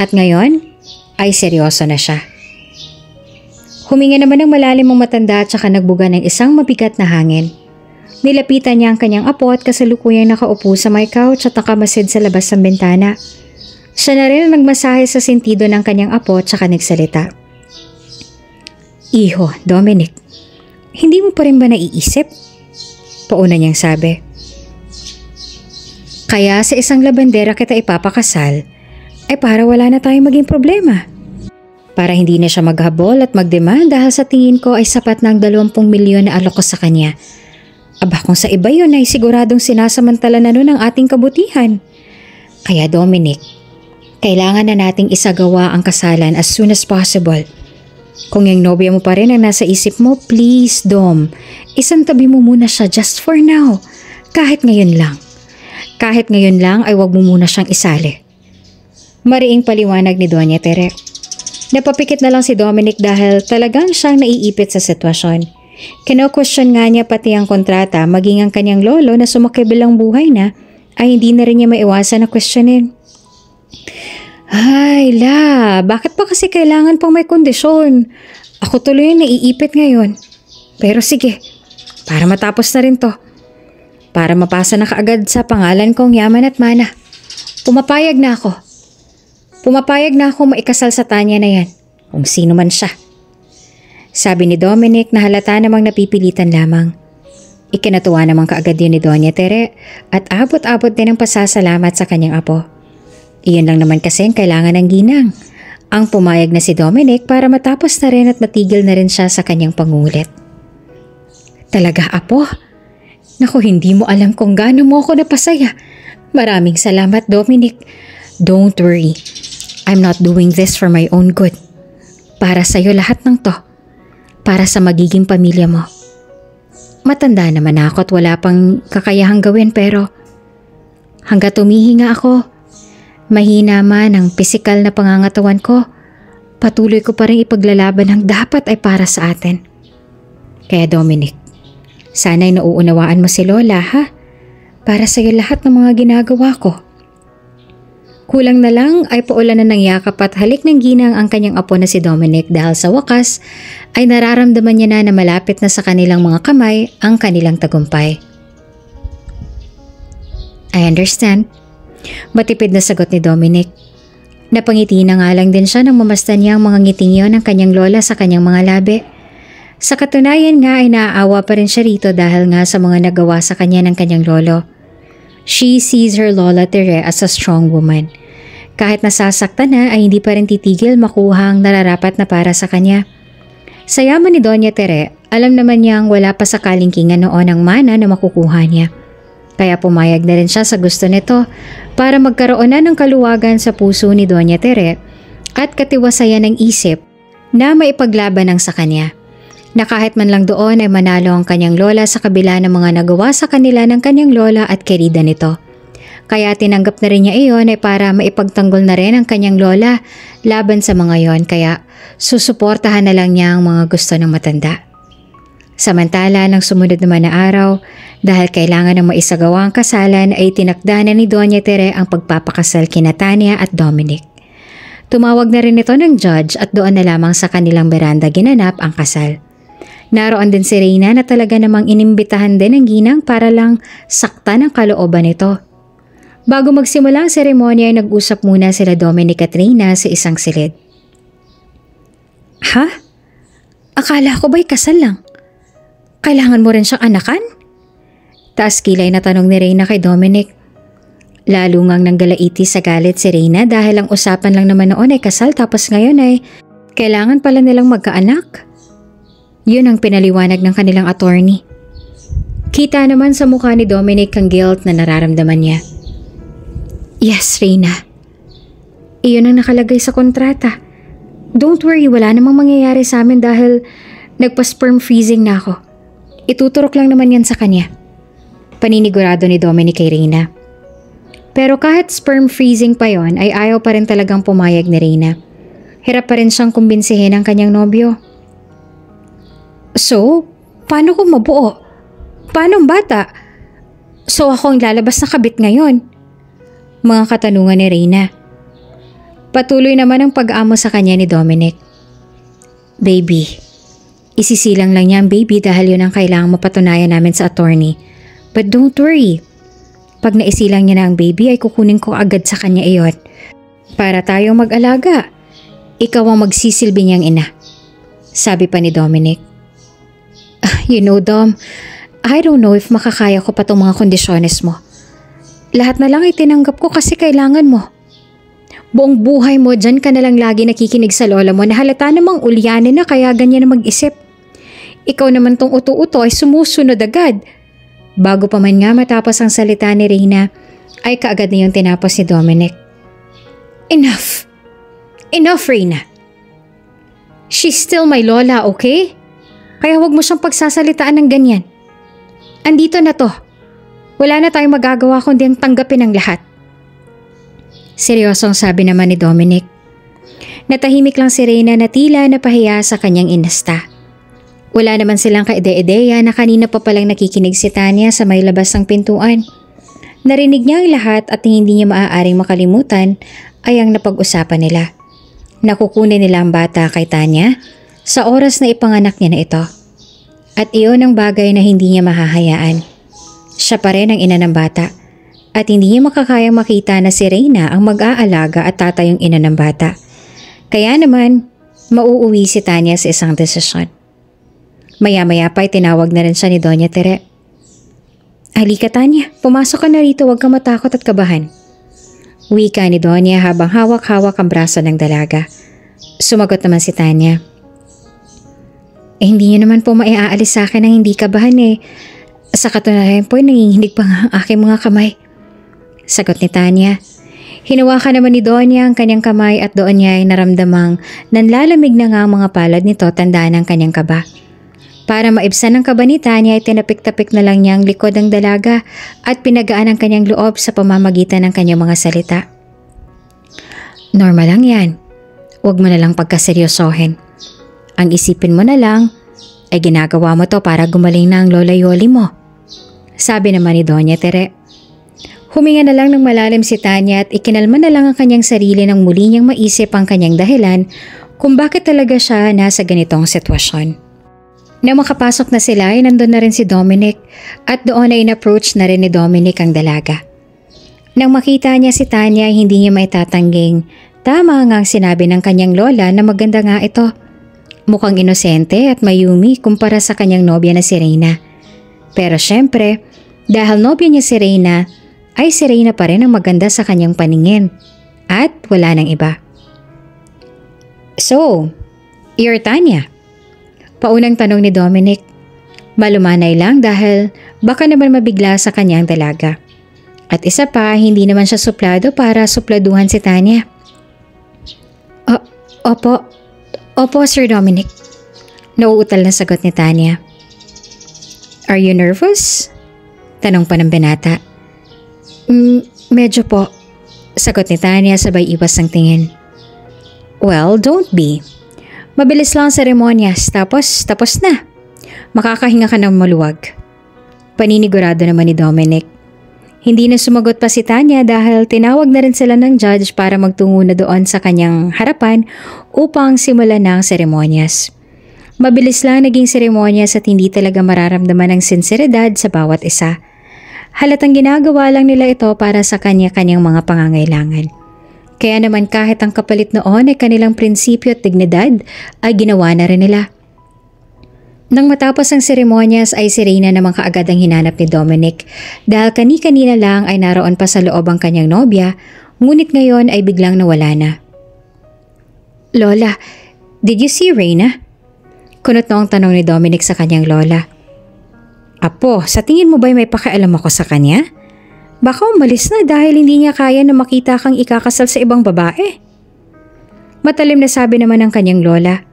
At ngayon, ay seryoso na siya. Huminga naman ng malalim ang matanda at saka nagbuga ng isang mabigat na hangin. Nilapitan niya ang kanyang apo at kasalukuyang nakaupo sa may couch at nakamasid sa labas ng bintana. Siya na rin nagmasahe sa sentido ng kanyang apo at saka nagsalita. Iho, Dominic, hindi mo pa rin ba naiisip? Pauna niyang sabi. Kaya sa isang labandera kita ipapakasal, ay para wala na tayong maging problema. Para hindi na siya maghabol at magdemand dahil sa tingin ko ay sapat ng 20 milyon na alok ko sa kanya Aba kung sa iba yun ay siguradong sinasamantala na nun ang ating kabutihan. Kaya Dominic, kailangan na nating isagawa ang kasalan as soon as possible. Kung yung nobya mo pa rin ang nasa isip mo, please Dom, isantabi mo muna siya just for now. Kahit ngayon lang. Kahit ngayon lang ay wag mo muna siyang isali. Mariing paliwanag ni Doña Tere. Napapikit na lang si Dominic dahil talagang siyang naiipit sa sitwasyon. Kino-question nga niya pati ang kontrata maging ang kanyang lolo na sumakibilang buhay na ay hindi na rin niya maiwasan na questionin. Ay la, bakit pa kasi kailangan pang may kondisyon? Ako tuloy ang naiipit ngayon. Pero sige, para matapos na rin to. Para mapasa na kaagad sa pangalan kong yaman at mana. Pumapayag na ako. Pumapayag na ako maikasal sa Tanya na yan. Kung sino man siya. Sabi ni Dominic na halata namang napipilitan lamang. Ikinatuwa namang kaagad yun ni Doña Tere at abot-abot din ang pasasalamat sa kanyang apo. Iyon lang naman kasi ang kailangan ng ginang. Ang pumayag na si Dominic para matapos na rin at matigil na rin siya sa kanyang pangulit. Talaga apo? Naku hindi mo alam kung gaano mo ako napasaya. Maraming salamat Dominic. Don't worry. I'm not doing this for my own good. Para sa'yo lahat ng to para sa magiging pamilya mo. Matanda naman ako at wala pang kakayahang gawin pero hanggat tumihinga ako, mahina man ang pisikal na pangangatawan ko, patuloy ko pa rin ipaglalaban ang dapat ay para sa atin. Kaya Dominic, sana'y nauunawaan mo si Lola ha? Para sa'yo lahat ng mga ginagawa ko. Kulang na lang ay paulan na ng yakap at halik ng ginang ang kanyang apo na si Dominic dahil sa wakas ay nararamdaman niya na na malapit na sa kanilang mga kamay ang kanilang tagumpay. I understand. Matipid na sagot ni Dominic. Napangiti na nga lang din siya nang mamastan niya ang mga ngiting yon ng kanyang lola sa kanyang mga labi. Sa katunayan nga ay naaawa pa rin siya rito dahil nga sa mga nagawa sa kanya ng kanyang lolo. She sees her Lola Tere as a strong woman. Kahit nasasaktan na ay hindi pa rin titigil makuha ang nararapat na para sa kanya. Sa yaman ni Doña Tere Alam naman niyang wala pa sa kalingkingan noon ang mana na makukuha niya. Kaya pumayag na rin siya sa gusto nito para magkaroon na ng kaluwagan sa puso ni Doña Tere at katiwasayan ng isip na maipaglaban ang sa kanya. Na kahit man lang doon ay manalo ang kanyang lola sa kabila ng mga nagawa sa kanila ng kanyang lola at kerida nito. Kaya tinanggap na rin niya iyon ay para maipagtanggol na rin ang kanyang lola laban sa mga yon kaya susuportahan na lang niya ang mga gusto ng matanda. Samantala, ng sumunod naman na araw, dahil kailangan ng maisagawa ang kasalan ay tinakda na ni Doña Tere ang pagpapakasal kina Tania at Dominic. Tumawag na rin ito ng judge at doon na lamang sa kanilang beranda ginanap ang kasal. Naroon din si Reyna na talaga namang inimbitahan din ng ginang para lang sakta ng kalooban nito. Bago magsimula ang seremonya ay nag-usap muna sila Dominic at Reyna sa isang silid. Ha? Akala ko ba'y kasal lang? Kailangan mo rin siyang anakan? Taas kilay na tanong ni Reyna kay Dominic. Lalo ngang nanggalaiti sa galit si Reyna dahil ang usapan lang naman noon ay kasal tapos ngayon ay kailangan pala nilang magkaanak. Yun ang pinaliwanag ng kanilang attorney. Kita naman sa mukha ni Dominic ang guilt na nararamdaman niya. Yes, Reyna. Iyon ang nakalagay sa kontrata. Don't worry, wala namang mangyayari sa amin dahil nagpa-sperm freezing na ako. Ituturok lang naman yan sa kanya. Paninigurado ni Dominic kay Reyna. Pero kahit sperm freezing pa yon ay ayaw pa rin talagang pumayag ni Reyna. Hirap pa rin siyang kumbinsihin ang kanyang nobyo. So, paano kung mabuo? Paano bata? So ako ang lalabas na kabit ngayon? Mga katanungan ni Reyna. Patuloy naman ang pag-amo sa kanya ni Dominic. Baby, Isisilang lang niya ang baby dahil yun ang kailangang mapatunayan namin sa attorney. But don't worry. Pag naisilang niya na ang baby ay kukunin ko agad sa kanya iyon. Para tayong mag-alaga. Ikaw ang magsisilbi niyang ina. Sabi pa ni Dominic. You know Dom, I don't know if makakaya ko pa tong mga kondisyones mo. Lahat na lang ay tinanggap ko kasi kailangan mo. Buong buhay mo, dyan ka na lang lagi nakikinig sa lola mo na halata namang ulyanin na kaya ganyan na mag-isip. Ikaw naman tong uto-uto ay sumusunod agad. Bago pa man nga matapos ang salita ni Reina, ay kaagad na yung tinapos ni Dominic. Enough! Enough, Reina! She's still my lola, okay? Kaya huwag mo siyang pagsasalitaan ng ganyan. Andito na to. Wala na tayong magagawa kundi ang tanggapin ang lahat. Seryosong sabi naman ni Dominic. Natahimik lang si Reina na tila napahiya sa kanyang inasta. Wala naman silang kaide-ideya na kanina pa palang nakikinig si Tanya sa may labas ng pintuan. Narinig niya ang lahat at hindi niya maaaring makalimutan ay ang napag-usapan nila. Nakukunin nila ang bata kay Tanya sa oras na ipanganak niya na ito. At iyon ang bagay na hindi niya mahahayaan. Siya pa rin ang ina ng bata at hindi niya makakayang makita na si Reyna ang mag-aalaga at tatayong ina ng bata. Kaya naman, mauuwi si Tanya sa isang desisyon. Maya-maya pa ay tinawag na rin siya ni Doña Tere. Halika Tanya, pumasok ka na rito huwag kang matakot at kabahan. Wika ni Doña habang hawak-hawak ang braso ng dalaga. Sumagot naman si Tanya. Eh hindi niyo naman po maiaalis sa akin ng hindi kabahan eh. Sa katunayan po, nanginginig pa nga ang aking mga kamay. Sagot ni Tanya. Hinawakan naman ni Donya ang kanyang kamay at doon niya ay naramdamang nanlalamig na nga ang mga palad nito tandaan ng kanyang kaba. Para maibsan ang kaba ni Tanya ay tinapik-tapik na lang niya ang likod ng dalaga at pinagaan ang kanyang loob sa pamamagitan ng kanyang mga salita. Normal lang yan. Huwag mo na lang pagkaseryosohin. Ang isipin mo na lang ay ginagawa mo to para gumaling na ang lola-yoli mo. Sabi naman ni Doña Tere. Huminga na lang ng malalim si Tanya at ikinalma na lang ang kanyang sarili nang muli niyang maisip ang kanyang dahilan kung bakit talaga siya nasa ganitong sitwasyon. Nang makapasok na sila ay nandun na rin si Dominic at doon ay in-approach na rin ni Dominic ang dalaga. Nang makita niya si Tanya ay hindi niya maitatangging tama nga ang sinabi ng kanyang lola na maganda nga ito. Mukhang inosente at mayumi kumpara sa kanyang nobya na si Reyna. Pero syempre, dahil nobya niya si Reyna, ay si Reyna pa rin ang maganda sa kanyang paningin at wala nang iba. So, you're Tanya. Paunang tanong ni Dominic. Malumanay lang dahil baka naman mabigla sa kanyang dalaga. At isa pa, hindi naman siya suplado para supladuhan si Tanya. O, opo, opo Sir Dominic. Nauutal na sagot ni Tanya. Are you nervous? Tanong pa ng binata. Mm, medyo po. Sagot ni Tanya sabay iwas ng tingin. Well, don't be. Mabilis lang ang seremonyas tapos tapos na. Makakahinga ka ng maluwag. Paninigurado naman ni Dominic. Hindi na sumagot pa si Tanya dahil tinawag na rin sila ng judge para magtungo na doon sa kanyang harapan upang simulan ang seremonyas. Mabilis lang naging seremonyas at hindi talaga mararamdaman ang sinseridad sa bawat isa. Halatang ginagawa lang nila ito para sa kanya-kanyang mga pangangailangan. Kaya naman kahit ang kapalit noon ay kanilang prinsipyo at dignidad ay ginawa na rin nila. Nang matapos ang seremonyas ay si Reyna naman kaagad ang hinanap ni Dominic dahil kani-kanina lang ay naroon pa sa loob ang kanyang nobya ngunit ngayon ay biglang nawala na. Lola, did you see Reyna? Kunot na ang tanong ni Dominic sa kanyang lola. Apo, sa tingin mo ba'y may pakialam ako sa kanya? Baka umalis na dahil hindi niya kaya na makita kang ikakasal sa ibang babae. Matalim na sabi naman ng kanyang lola.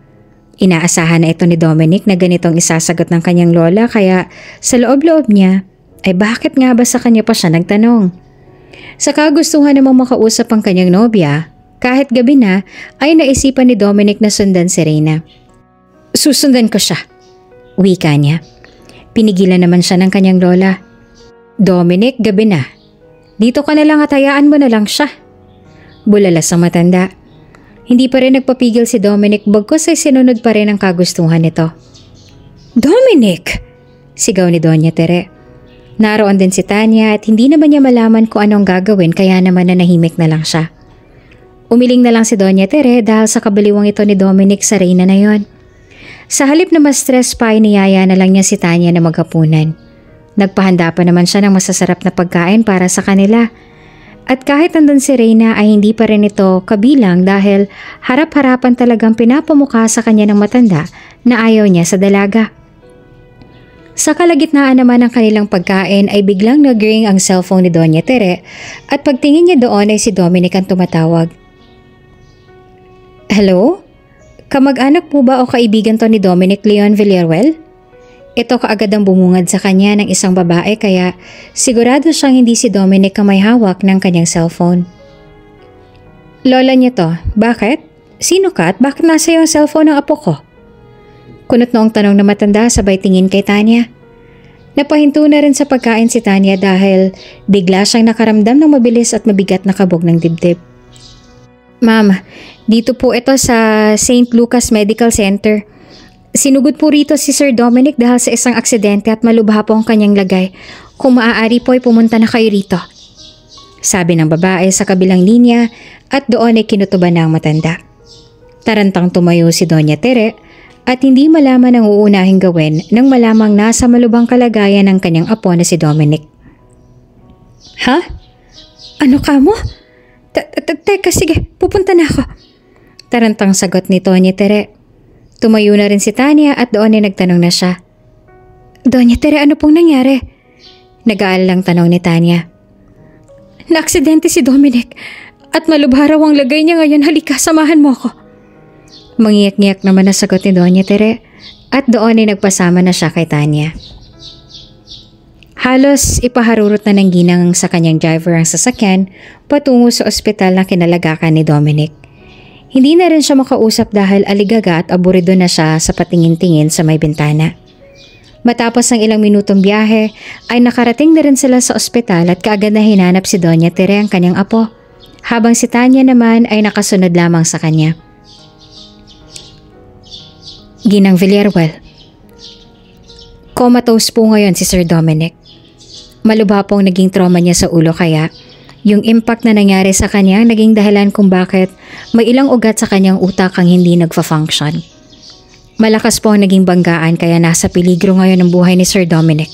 Inaasahan na ito ni Dominic na ganitong isasagot ng kanyang lola kaya sa loob-loob niya ay bakit nga ba sa kanya pa siya nagtanong. Sa kagustuhan namang makausap ang kanyang nobya, kahit gabi na ay naisipan ni Dominic na sundan si Reyna. Susundan ko siya. Wika niya. Pinigilan naman siya ng kanyang lola. Dominic, gabi na. Dito ka na lang at hayaan mo na lang siya. Bulalas ang matanda. Hindi pa rin nagpapigil si Dominic bagkos ay sinunod pa rin ang kagustuhan nito. Dominic! Sigaw ni Doña Tere. Naroon din si Tanya at hindi naman niya malaman kung anong gagawin kaya naman nanahimik na lang siya. Umiling na lang si Doña Tere dahil sa kabaliwang ito ni Dominic sa reyna na yon. Sa halip na mas stress pa ay niyaya na lang niya si Tanya na maghapunan. Nagpahanda pa naman siya ng masasarap na pagkain para sa kanila at kahit nandun si Reyna ay hindi pa rin ito kabilang dahil harap-harapan talagang pinapamukha sa kanya ng matanda na ayaw niya sa dalaga. Sa kalagitnaan naman ng kanilang pagkain ay biglang nag-ring ang cellphone ni Doña Tere at pagtingin niya doon ay si Dominic ang tumatawag. Hello? Kamag-anak po ba o kaibigan to ni Dominic Leon Villarreal? Ito kaagad ang bumungad sa kanya ng isang babae kaya sigurado siyang hindi si Dominic ang may hawak ng kanyang cellphone. Lola niya to, bakit? Sino ka at bakit nasa iyo ang cellphone ng apo ko? Kunot noong tanong na matanda sabay tingin kay Tanya. Napahinto na rin sa pagkain si Tanya dahil bigla siyang nakaramdam ng mabilis at mabigat na kabog ng dibdib. Ma'am, dito po ito sa St. Lucas Medical Center. Sinugod po rito si Sir Dominic dahil sa isang aksidente at malubha po ang kanyang lagay. Kung maaari po ay pumunta na kayo rito. Sabi ng babae sa kabilang linya at doon ay kinutuban na ang matanda. Tarantang tumayo si Doña Tere at hindi malaman ang uunahing gawin nang malamang nasa malubhang kalagayan ng kanyang apo na si Dominic. Ha? Ano ka mo? Teka sige, pupunta na ako. Tarantang sagot ni Doña Tere. Tumayo na rin si Tanya at doon ay nagtanong na siya. Doña Tere, ano pong nangyari? Nag-aalalang tanong ni Tanya. Naaksidente si Dominic at malubha raw ang lagay niya ngayon. Halika, samahan mo ako. Mangiyak-ngiyak naman na sagot ni Doña Tere at doon ay nagpasama na siya kay Tanya. Halos ipaharurot na ng ginang sa kanyang driver ang sasakyan patungo sa ospital na kinalagakan ni Dominic. Hindi na rin siya makausap dahil aligaga at aburido na siya sa patingin-tingin sa may bintana. Matapos ang ilang minutong biyahe ay nakarating na rin sila sa ospital at kaagad na hinanap si Doña Tere ang kanyang apo, habang si Tanya naman ay nakasunod lamang sa kanya. Ginang Villarwell Comatose po ngayon si Sir Dominic. Malubha pong naging trauma niya sa ulo kaya yung impact na nangyari sa kanya naging dahilan kung bakit may ilang ugat sa kanyang utak ang hindi nagfa-function. Malakas po ang naging banggaan kaya nasa peligro ngayon ang buhay ni Sir Dominic.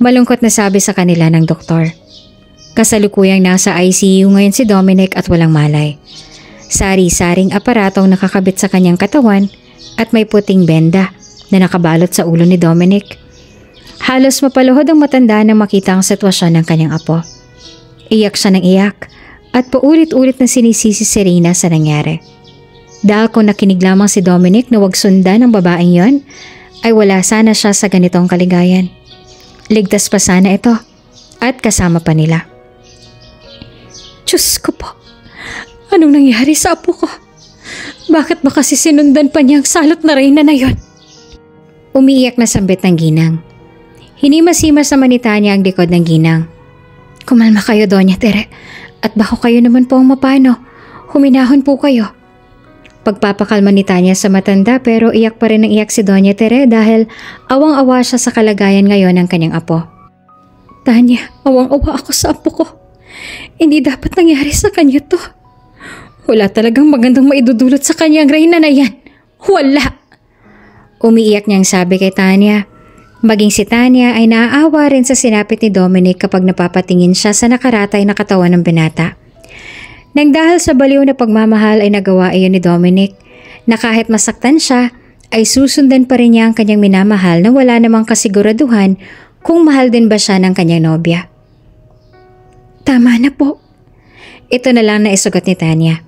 Malungkot na sabi sa kanila ng doktor. Kasalukuyang nasa ICU ngayon si Dominic at walang malay. Sari-saring aparatong nakakabit sa kanyang katawan at may puting benda na nakabalot sa ulo ni Dominic. Halos mapaluhod ang matanda nang makita ang sitwasyon ng kanyang apo. Iyak siya ng iyak at paulit-ulit na sinisisi si Rina sa nangyari. Dahil kung nakinig lamang si Dominic na wag sundan ng babaeng yon, ay wala sana siya sa ganitong kaligayan. Ligtas pa sana ito at kasama pa nila. Diyos ko po, anong nangyari sa apo ko? Bakit ba kasi sinundan pa niya ang salot na reyna na yon? Umiiyak na sambit ng ginang. Hinimas-himas naman ni Tanya ang likod ng ginang. Kumalma kayo, Doña Tere. At bako kayo naman po ang mapano. Huminahon po kayo. Pagpapakalma ni Tanya sa matanda pero iyak pa rin ang iyak si Doña Tere dahil awang-awa siya sa kalagayan ngayon ng kanyang apo. Tanya, awang-awa ako sa apo ko. Hindi dapat nangyari sa kanya to. Wala talagang magandang maidudulot sa kanyang reyna na yan. Wala! Umiiyak niyang sabi kay Tanya. Maging si Tanya ay naaawa rin sa sinapit ni Dominic kapag napapatingin siya sa nakaratay na katawan ng binata. Nang dahil sa baliw na pagmamahal ay nagawa iyon ni Dominic, na kahit masaktan siya, ay susundan pa rin niya ang kanyang minamahal na wala namang kasiguraduhan kung mahal din ba siya ng kanyang nobya. Tama na po. Ito na lang na isugot ni Tanya.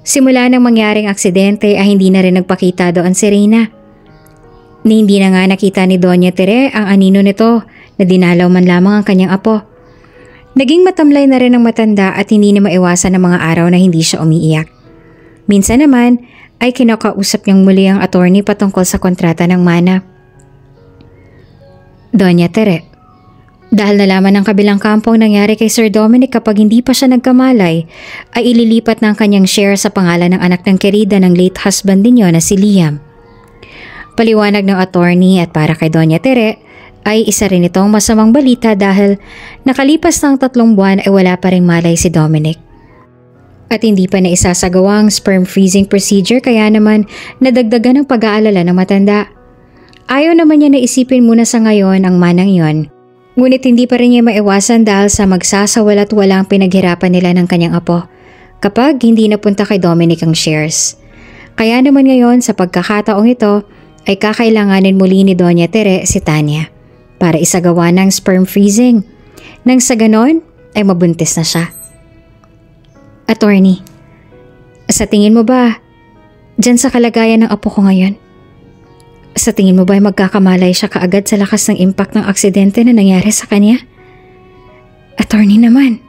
Simula nang mangyaring aksidente ay hindi na rin nagpakita doon si Rina. Ni hindi na nga nakita ni Doña Tere ang anino nito na dinalaw man lamang ang kanyang apo. Naging matamlay na rin ang matanda at hindi na maiwasan ng mga araw na hindi siya umiiyak. Minsan naman ay kinakausap niyang muli ang attorney patungkol sa kontrata ng mana. Doña Tere, dahil nalaman ng kabilang kampo ang nangyari kay Sir Dominic kapag hindi pa siya nagkamalay, ay ililipat ng kanyang share sa pangalan ng anak ng kerida ng late husband ninyo na si Liam. Paliwanag ng attorney at para kay Doña Tere, ay isa rin itong masamang balita dahil nakalipas ng tatlong buwan ay wala pa ring malay si Dominic. At hindi pa na isasagawa ang sperm freezing procedure kaya naman nadagdagan ng pag-aalala ng matanda. Ayaw naman niya na isipin muna sa ngayon ang manang yon. Ngunit hindi pa rin niya maiwasan dahil sa magsasawal at walang pinaghirapan nila ng kanyang apo kapag hindi napunta kay Dominic ang shares. Kaya naman ngayon sa pagkakataong ito ay kakailanganin muli ni Doña Tere si Tanya para isagawa ng sperm freezing. Nang sa ganon ay mabuntis na siya. Attorney, sa tingin mo ba, dyan sa kalagayan ng apo ko ngayon, sa tingin mo ba ay magkakamalay siya kaagad sa lakas ng impact ng aksidente na nangyari sa kanya? Attorney naman,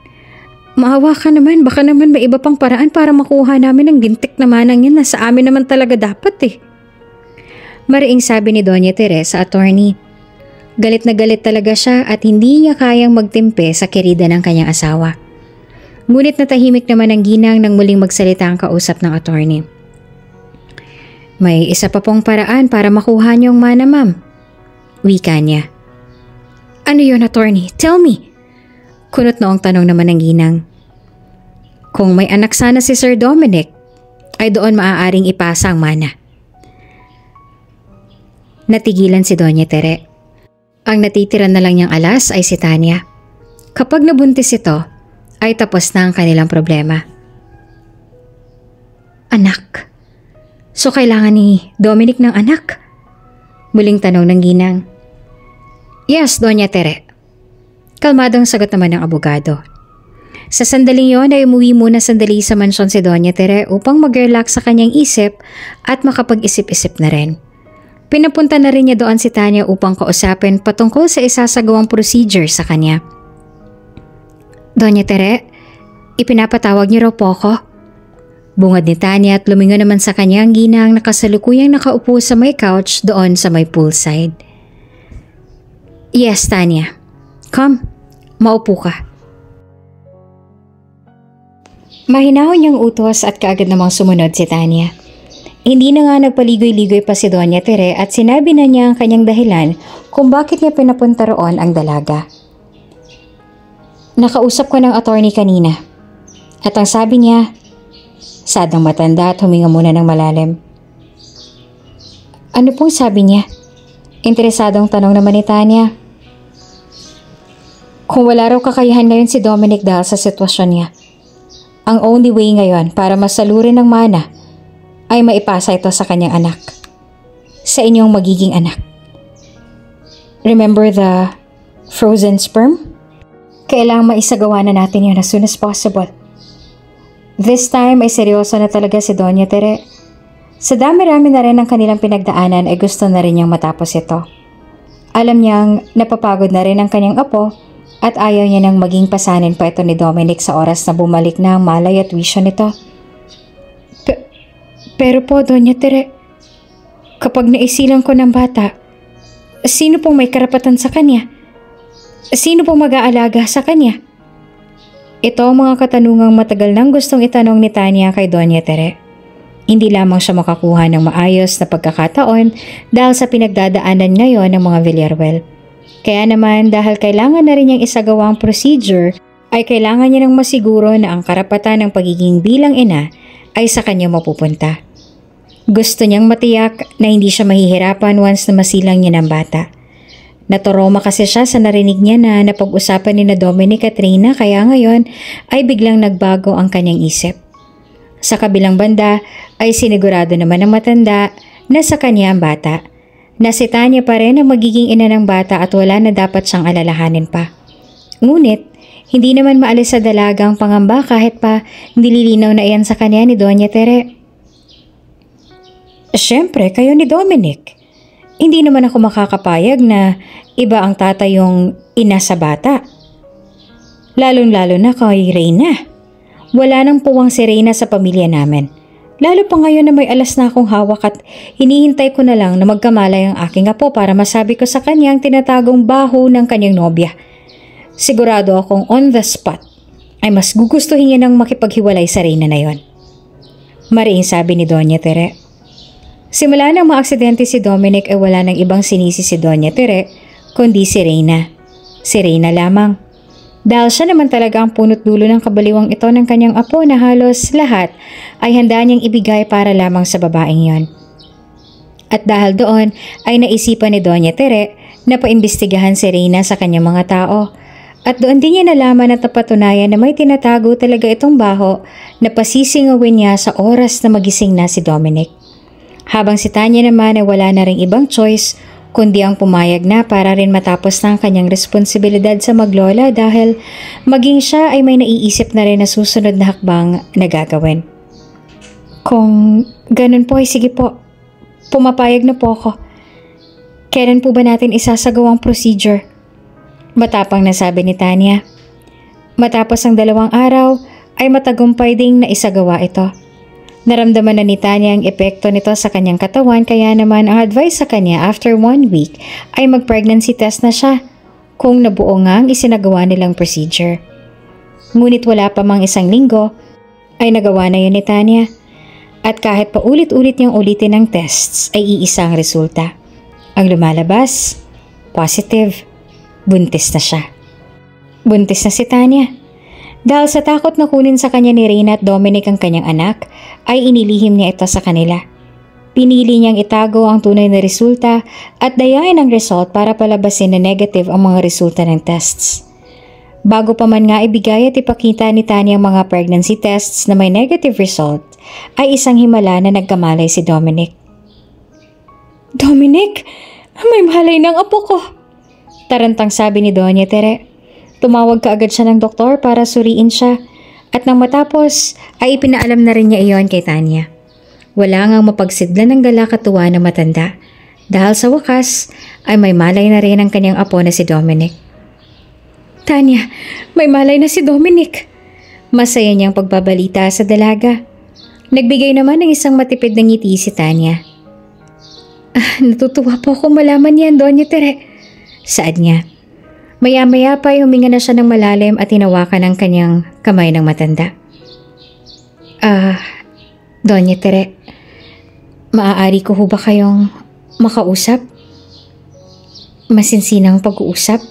maawa ka naman, baka naman may iba pang paraan para makuha namin ang gintik na manang na sa amin naman talaga dapat eh. Mariing sabi ni Doña Teresa, attorney, Galit na galit talaga siya at hindi niya kayang magtimpe sa kerida ng kanyang asawa. Ngunit natahimik naman ang ginang nang muling magsalita ang kausap ng attorney. May isa pa pong paraan para makuha niyo ang mana ma'am. Wika niya. Ano yon attorney? Tell me. Kunot noong tanong naman ng ginang. Kung may anak sana si Sir Dominic, ay doon maaaring ipasa ang mana. Natigilan si Doña Tere. Ang natitira na lang niyang alas ay si Tanya. Kapag nabuntis ito, ay tapos na ang kanilang problema. Anak. So kailangan ni Dominic ng anak? Muling tanong ng ginang. Yes, Doña Tere. Kalmadong sagot naman ng abogado. Sa sandaling yon ay umuwi muna sandali sa mansyon si Doña Tere upang mag-relax sa kanyang isip at makapag-isip-isip na rin. Pinapunta na rin niya doon si Tanya upang kausapin patungkol sa isasagawang procedure sa kanya. Doña Tere, ipinapatawag niyo raw po ako. Bungad ni Tanya at lumingo naman sa kanya ang ginang nakasalukuyang nakaupo sa may couch doon sa may poolside. Yes, Tanya. Come, maupo ka. Mahinahon niyang utos at kaagad namang sumunod si Tanya. Hindi na nga nagpaligoy-ligoy pa si Doña Tere at sinabi na niya ang kanyang dahilan kung bakit niya pinapunta roon ang dalaga. Nakausap ko ng attorney kanina. At ang sabi niya, sadang matanda at huminga muna ng malalim. Ano pong sabi niya? Interesadong tanong naman ni Tanya. Kung wala raw kakayahan ngayon si Dominic dahil sa sitwasyon niya. Ang only way ngayon para masalurin ng mana ay maipasa ito sa kanyang anak. Sa inyong magiging anak. Remember the frozen sperm? Kailangang maisagawa na natin yun as soon as possible. This time ay seryoso na talaga si Doña Tere. Sa dami-rami na rin ng kanilang pinagdaanan ay gusto na rin niyang matapos ito. Alam niyang napapagod na rin ang kanyang apo at ayaw niya nang maging pasanin pa ito ni Dominic sa oras na bumalik na ang malay at wisyo nito. Pe- pero po, Doña Tere, kapag naisilang ko ng bata, sino pong may karapatan sa kanya? Sino pong mag-aalaga sa kanya? Ito ang mga katanungang matagal nang gustong itanong ni Tanya kay Doña Tere. Hindi lamang siya makakuha ng maayos na pagkakataon dahil sa pinagdadaanan ngayon ng mga Villarreal. Kaya naman dahil kailangan na rin niyang isagawa ang procedure, ay kailangan niya ng masiguro na ang karapatan ng pagiging bilang ina ay sa kanya mapupunta. Gusto niyang matiyak na hindi siya mahihirapan once na masilang niya ng bata. Natoroma kasi siya sa narinig niya na napag-usapan ni na Dominic at Reyna kaya ngayon ay biglang nagbago ang kanyang isip. Sa kabilang banda ay sinigurado naman ng matanda na sa kanya ang bata Nasita niya pa rin ang magiging ina ng bata at wala na dapat siyang alalahanin pa. Ngunit, hindi naman maalis sa dalagang pangamba kahit pa nililinaw na iyan sa kanya ni Doña Tere. Siyempre, kayo ni Dominic. Hindi naman ako makakapayag na iba ang tatay yung ina sa bata. Lalong-lalo na kay Reyna. Wala nang puwang si Reyna sa pamilya namin. Lalo pa ngayon na may alas na akong hawak at hinihintay ko na lang na magkamalay ang aking apo para masabi ko sa kanya ang tinatagong baho ng kanyang nobya. Sigurado akong on the spot ay mas gugustuhin niya nang makipaghiwalay sa reyna na yon. Mariing sabi ni Doña Tere. Simula nang maaksidente si Dominic ay wala nang ibang sinisi si Doña Tere kundi si Reyna. Si Reyna lamang. Dahil siya naman talaga ang punot dulo ng kabaliwang ito ng kanyang apo na halos lahat ay handa niyang ibigay para lamang sa babaeng yon. At dahil doon ay naisipan ni Doña Tere na paimbestigahan si Reyna sa kanyang mga tao. At doon din niya nalaman at napatunayan na may tinatago talaga itong baho na pasisingawin niya sa oras na magising na si Dominic. Habang si Tanya naman ay wala na ring ibang choice kundi ang pumayag na para rin matapos na ang kanyang responsibilidad sa maglola dahil maging siya ay may naiisip na rin na susunod na hakbang na gagawin. Kung ganun po ay sige po, pumapayag na po ako. Kailan po ba natin isasagawang procedure? Matapang na sabi ni Tanya. Matapos ang dalawang araw ay matagumpay ding na isagawa ito. Naramdaman na ni Tanya ang epekto nito sa kanyang katawan kaya naman ang advice sa kanya after one week ay mag-pregnancy test na siya kung nabuo nga ang isinagawa nilang procedure. Ngunit wala pa mang isang linggo ay nagawa na yun ni Tanya. At kahit pa ulit-ulit niyang ulitin ang tests ay iisang resulta. Ang lumalabas, positive, buntis na siya. Buntis na si Tanya. Dahil sa takot na kunin sa kanya ni Reyna at Dominic ang kanyang anak, ay inilihim niya ito sa kanila. Pinili niyang itago ang tunay na resulta at dayain ang result para palabasin na negative ang mga resulta ng tests. Bago pa man nga ibigay at ipakita ni Tanya ang mga pregnancy tests na may negative result, ay isang himala na nagkamalay si Dominic. Dominic, may malay ng apo ko. Tarantang sabi ni Doña Tere. Tumawag ka agad siya ng doktor para suriin siya at nang matapos ay ipinaalam na rin niya iyon kay Tanya. Wala ngang mapagsidlan ng gala katuwa na matanda dahil sa wakas ay may malay na rin ang kanyang apo na si Dominic. Tanya, may malay na si Dominic. Masaya niyang pagbabalita sa dalaga. Nagbigay naman ng isang matipid na ngiti si Tanya. Ah, natutuwa po ako malaman yan, Doña Tere. Saad niya. Maya-maya pa ay huminga na siya ng malalim at tinawakan ng kanyang kamay ng matanda. Ah, uh, Doña Tere, maaari ko ho ba kayong makausap? Masinsinang pag-uusap?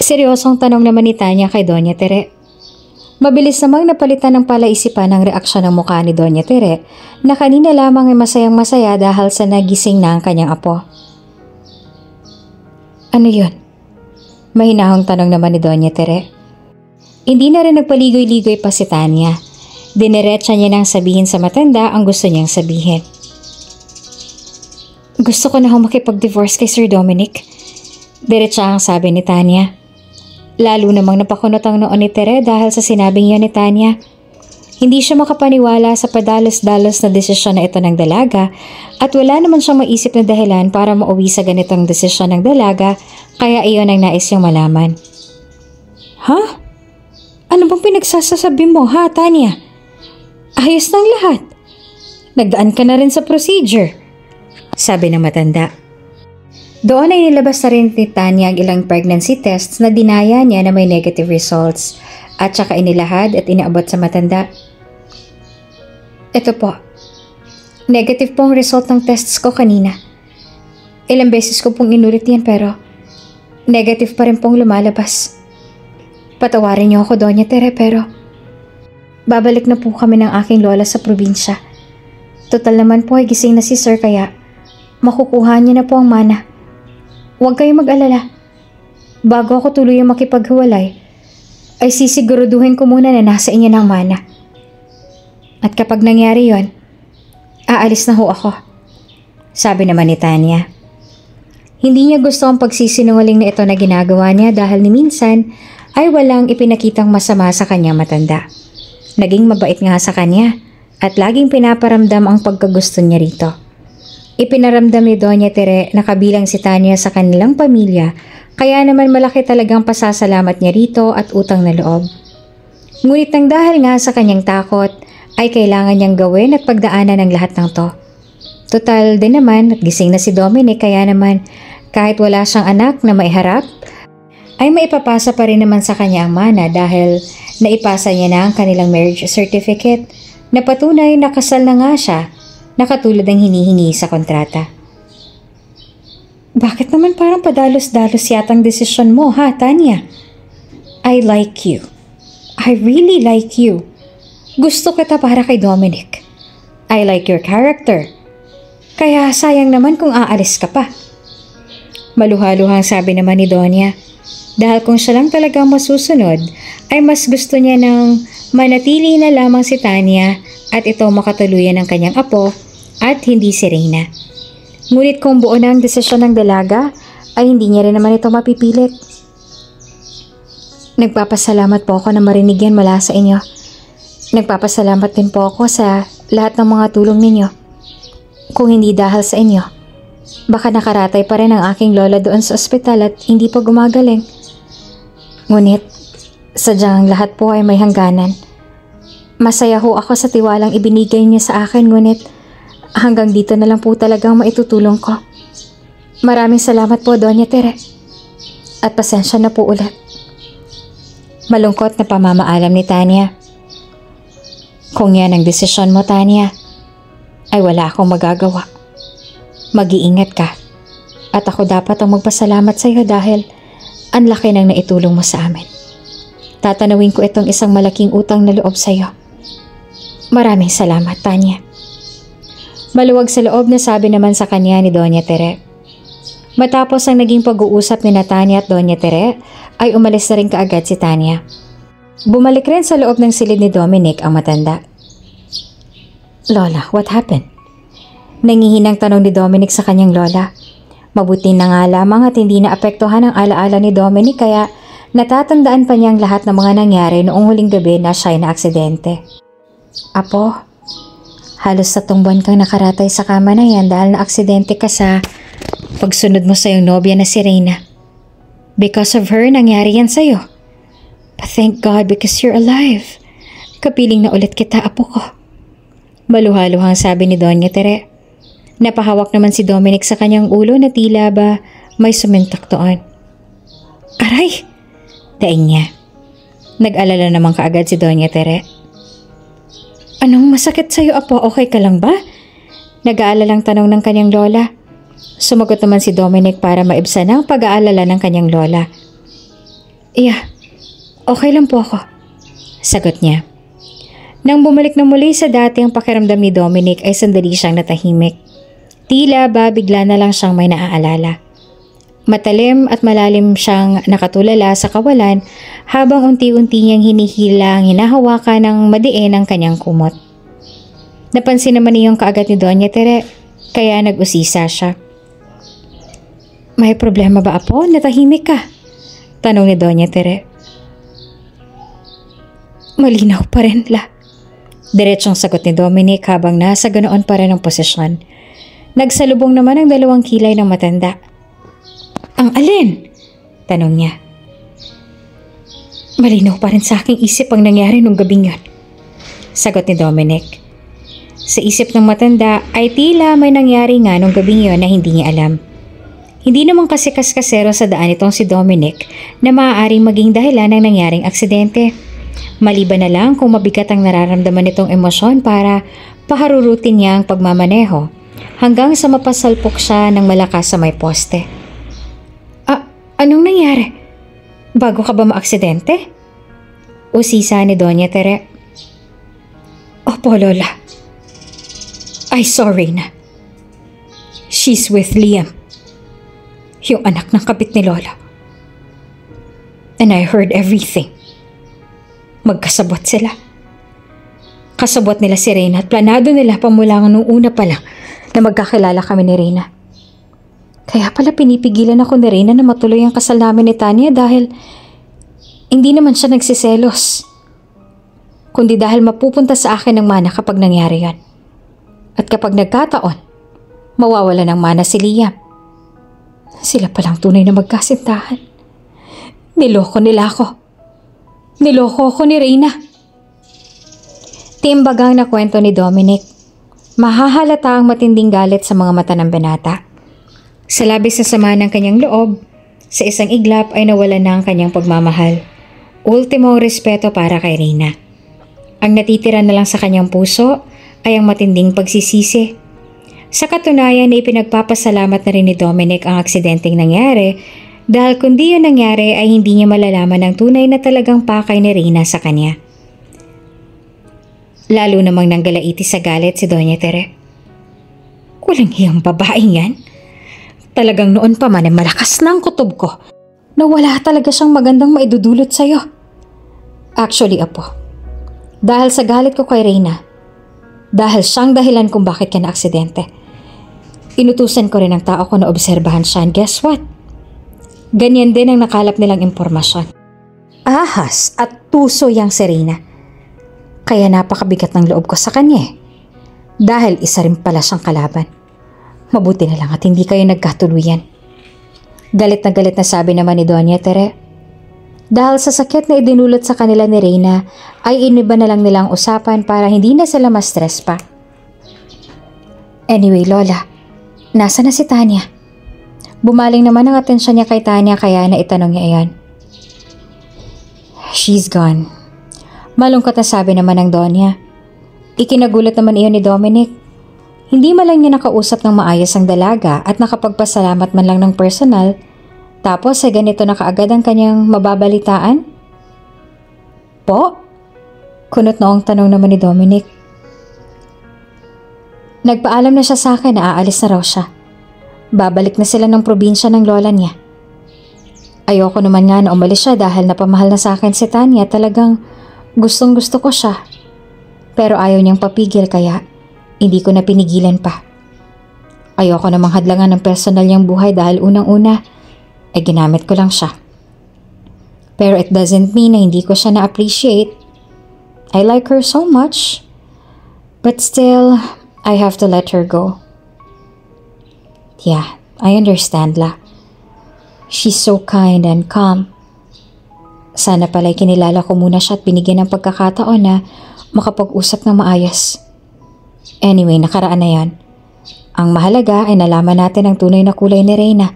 Seryosong tanong naman ni Tanya kay Doña Tere. Mabilis namang napalitan ng palaisipan ng reaksyon ng mukha ni Doña Tere na kanina lamang ay masayang masaya dahil sa nagising na ang kanyang apo. Ano yun? Mahinahong tanong naman ni Doña Tere. Hindi na rin nagpaligoy-ligoy pa si Tanya. Diniretsa niya nang sabihin sa matanda ang gusto niyang sabihin. Gusto ko na ho makipag-divorce kay Sir Dominic. Diretsa ang sabi ni Tanya. Lalo namang napakunot ang noon ni Tere dahil sa sinabing yun ni Tanya. Hindi siya makapaniwala sa padalos-dalos na desisyon na ito ng dalaga at wala naman siyang maisip na dahilan para mauwi sa ganitong desisyon ng dalaga kaya iyon ang nais niyang malaman. Ha? Ano bang pinagsasasabi mo ha, Tanya? Ayos ng lahat. Nagdaan ka na rin sa procedure. Sabi ng matanda. Doon ay nilabas na rin ni Tanya ang ilang pregnancy tests na dinaya niya na may negative results at saka inilahad at inaabot sa matanda. Ito po. Negative po ang result ng tests ko kanina. Ilang beses ko pong inulit yan pero negative pa rin pong lumalabas. Patawarin niyo ako, Doña Tere, pero babalik na po kami ng aking lola sa probinsya. Total naman po ay gising na si Sir kaya makukuha niya na po ang mana. Huwag kayong mag-alala. Bago ako tuluyang makipaghiwalay, ay sisiguraduhin ko muna na nasa inyo ng mana. At kapag nangyari yon, aalis na ho ako. Sabi naman ni Tanya. Hindi niya gusto ang pagsisinungaling na ito na ginagawa niya dahil ni minsan ay walang ipinakitang masama sa kanya matanda. Naging mabait nga sa kanya at laging pinaparamdam ang pagkagusto niya rito. Ipinaramdam ni Doña Tere na kabilang si Tanya sa kanilang pamilya kaya naman malaki talagang pasasalamat niya rito at utang na loob. Ngunit nang dahil nga sa kanyang takot ay kailangan niyang gawin at pagdaanan ng lahat ng to. Total din naman at gising na si Dominic kaya naman kahit wala siyang anak na maiharap ay maipapasa pa rin naman sa kanya ang mana dahil naipasa niya na ang kanilang marriage certificate na patunay na kasal na nga siya na katulad ng hinihingi sa kontrata. Bakit naman parang padalos-dalos yatang desisyon mo ha, Tanya? I like you. I really like you. Gusto kita para kay Dominic. I like your character. Kaya sayang naman kung aalis ka pa. Maluhaluhang sabi naman ni Donya. Dahil kung siya lang talagang masusunod, ay mas gusto niya ng manatili na lamang si Tanya at ito makatuluyan ng kanyang apo at hindi si Reyna. Ngunit kung buo na ang desisyon ng dalaga, ay hindi niya rin naman ito mapipilit. Nagpapasalamat po ako na marinig yan mula sa inyo. Nagpapasalamat din po ako sa lahat ng mga tulong ninyo. Kung hindi dahil sa inyo, baka nakaratay pa rin ang aking lola doon sa ospital at hindi pa gumagaling. Ngunit, sadyang lahat po ay may hangganan. Masaya ho ako sa tiwalang ibinigay niya sa akin ngunit hanggang dito na lang po talagang maitutulong ko. Maraming salamat po, Doña Tere. At pasensya na po ulit. Malungkot na pamamaalam ni Tanya. Kung yan ang desisyon mo, Tanya, ay wala akong magagawa. Mag-iingat ka. At ako dapat ang magpasalamat sa iyo dahil ang laki ng naitulong mo sa amin. Tatanawin ko itong isang malaking utang na loob sa iyo. Maraming salamat, Tanya. Maluwag sa loob na sabi naman sa kanya ni Doña Tere. Matapos ang naging pag-uusap ni Tanya at Doña Tere, ay umalis na rin kaagad si Tanya. Bumalik rin sa loob ng silid ni Dominic ang matanda. Lola, what happened? Nangihinang tanong ni Dominic sa kanyang lola. Mabuti na nga lamang at hindi naapektuhan ang alaala ni Dominic kaya natatandaan pa niyang lahat ng mga nangyari noong huling gabi na siya na aksidente. Apo, halos tatlong buwan kang nakaratay sa kama na yan dahil na aksidente ka sa pagsunod mo sa iyong nobya na si Reyna. Because of her, nangyari yan sa'yo. Thank God because you're alive. Kapiling na ulit kita, apo ko. Maluhaluhang sabi ni Doña Tere. Napahawak naman si Dominic sa kanyang ulo na tila ba may sumintak doon. Aray! Daing niya. Nag-alala naman kaagad si Doña Tere. Anong masakit sa'yo, apo? Okay ka lang ba? Nag-aalalang tanong ng kanyang lola. Sumagot naman si Dominic para maibsan ang pag-aalala ng kanyang lola. Iya, okay lang po ako. Sagot niya. Nang bumalik na muli sa dati ang pakiramdam ni Dominic ay sandali siyang natahimik. Tila ba bigla na lang siyang may naaalala. Matalim at malalim siyang nakatulala sa kawalan habang unti-unti niyang hinihila ang hinahawakan ng madiin ang kanyang kumot. Napansin naman niyong kaagad ni Doña Tere, kaya nag-usisa siya. May problema ba apo? Natahimik ka? Tanong ni Doña Tere. Malinaw pa rin la. Diretsong sagot ni Dominic habang nasa ganoon pa rin ang posisyon. Nagsalubong naman ang dalawang kilay ng matanda. Ang alin? Tanong niya. Malinaw pa rin sa aking isip ang nangyari nung gabing yon. Sagot ni Dominic. Sa isip ng matanda ay tila may nangyari nga nung gabing yon na hindi niya alam. Hindi naman kasi kaskasero sa daan itong si Dominic na maaaring maging dahilan ng nangyaring aksidente. Maliban na lang kung mabigat ang nararamdaman nitong emosyon para paharurutin niya ang pagmamaneho hanggang sa mapasalpok siya ng malakas sa may poste. Ah, anong nangyari? Bago ka ba maaksidente? Usisa ni Doña Tere. Opo, Lola. I saw Reyna. She's with Liam. Yung anak ng kapit ni Lola. And I heard everything. Magkasabot sila. Kasabot nila si Reyna at planado nila pamula nung una pa lang na magkakilala kami ni Reyna. Kaya pala pinipigilan ako ni Reyna na matuloy ang kasal namin ni Tanya dahil hindi naman siya nagsiselos. Kundi dahil mapupunta sa akin ng mana kapag nangyari yan. At kapag nagkataon, mawawala ng mana si Liam. Sila palang tunay na magkasintahan. Niloko nila ako. Niloko ako ni Reyna. Timbagang na kwento ni Dominic. Mahahalata ang matinding galit sa mga mata ng binata. Sa labis na sama ng kanyang loob, sa isang iglap ay nawala na ang kanyang pagmamahal. Ultimo respeto para kay Reyna. Ang natitira na lang sa kanyang puso ay ang matinding pagsisisi. Sa katunayan ay ipinagpapasalamat na rin ni Dominic ang aksidenteng nangyari dahil kung di yun nangyari ay hindi niya malalaman ang tunay na talagang pakay ni Reyna sa kanya. Lalo namang nanggalaiti sa galit si Doña Tere. Kulang hiyang babaeng yan. Talagang noon pa man ay malakas lang kutob ko na wala talaga siyang magandang maidudulot sa'yo. Actually, Apo, dahil sa galit ko kay Reyna, dahil siyang dahilan kung bakit ka na aksidente, inutusan ko rin ang tao ko na obserbahan siya and guess what? Ganyan din ang nakalap nilang impormasyon. Ahas at tuso yang Serena. Kaya napakabigat ng loob ko sa kanya eh. Dahil isa rin pala siyang kalaban. Mabuti na lang at hindi kayo nagkatuluyan. Galit na galit na sabi naman ni Doña Tere. Dahil sa sakit na idinulot sa kanila ni Reyna, ay iniba na lang nilang usapan para hindi na sila ma-stress pa. Anyway, Lola, nasa na si Tanya? Bumaling naman ang atensyon niya kay Tanya kaya na itanong niya iyon. She's gone. Malungkot na sabi naman ng Donya. Ikinagulat naman iyon ni Dominic. Hindi man lang niya nakausap ng maayos ang dalaga at nakapagpasalamat man lang ng personal, tapos sa ganito na kaagad ang kanyang mababalitaan? Po? Kunot noong tanong naman ni Dominic. Nagpaalam na siya sa akin na aalis na raw siya. Babalik na sila ng probinsya ng lola niya. Ayoko naman nga na umalis siya dahil napamahal na sa akin si Tanya talagang gustong gusto ko siya. Pero ayaw niyang papigil kaya hindi ko na pinigilan pa. Ayoko namang hadlangan ng personal niyang buhay dahil unang-una ay ginamit ko lang siya. Pero it doesn't mean na hindi ko siya na-appreciate. I like her so much. But still, I have to let her go. Yeah, I understand la. She's so kind and calm. Sana pala'y kinilala ko muna siya at binigyan ng pagkakataon na makapag-usap ng maayos. Anyway, nakaraan na yan. Ang mahalaga ay nalaman natin ang tunay na kulay ni Reyna.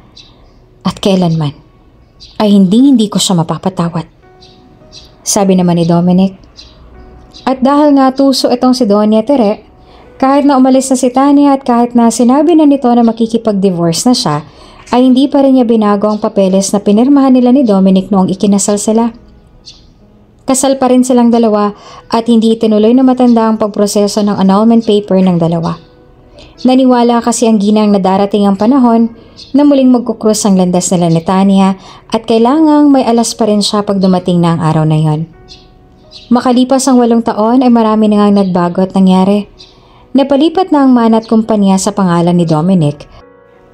At kailanman ay hindi hindi ko siya mapapatawad. Sabi naman ni Dominic. At dahil nga tuso itong si Doña Tere, kahit na umalis na si Tanya at kahit na sinabi na nito na makikipag-divorce na siya, ay hindi pa rin niya binago ang papeles na pinirmahan nila ni Dominic noong ikinasal sila. Kasal pa rin silang dalawa at hindi itinuloy na matanda ang pagproseso ng annulment paper ng dalawa. Naniwala kasi ang ginang na darating ang panahon na muling magkukrus ang landas nila ni Tanya at kailangang may alas pa rin siya pag dumating na ang araw na yon. Makalipas ang walong taon ay marami na ngang nagbago at nangyari. Napalipat na ang mana at kumpanya sa pangalan ni Dominic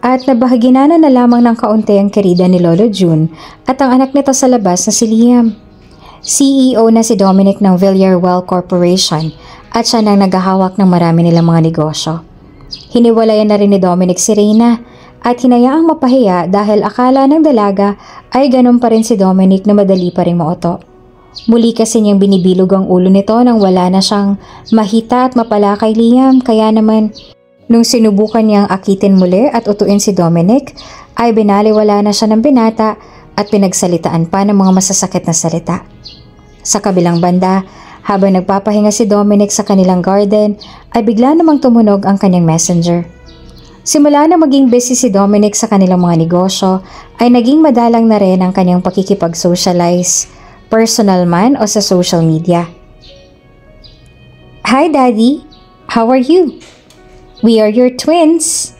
at nabahaginana na lamang ng kaunti ang kerida ni Lolo June at ang anak nito sa labas na si Liam. CEO na si Dominic ng Villarwell Corporation at siya nang naghahawak ng marami nilang mga negosyo. Hiniwalayan na rin ni Dominic si Reyna at hinayaang mapahiya dahil akala ng dalaga ay ganun pa rin si Dominic na madali pa rin mauto. Muli kasi niyang binibilog ang ulo nito nang wala na siyang mahita at mapala kay Liam kaya naman nung sinubukan niyang akitin muli at utuin si Dominic ay binaliwala na siya ng binata at pinagsalitaan pa ng mga masasakit na salita. Sa kabilang banda, habang nagpapahinga si Dominic sa kanilang garden, ay bigla namang tumunog ang kanyang messenger. Simula na maging busy si Dominic sa kanilang mga negosyo, ay naging madalang na rin ang kanyang pakikipag-socialize, personal man o sa social media. Hi Daddy, how are you? We are your twins.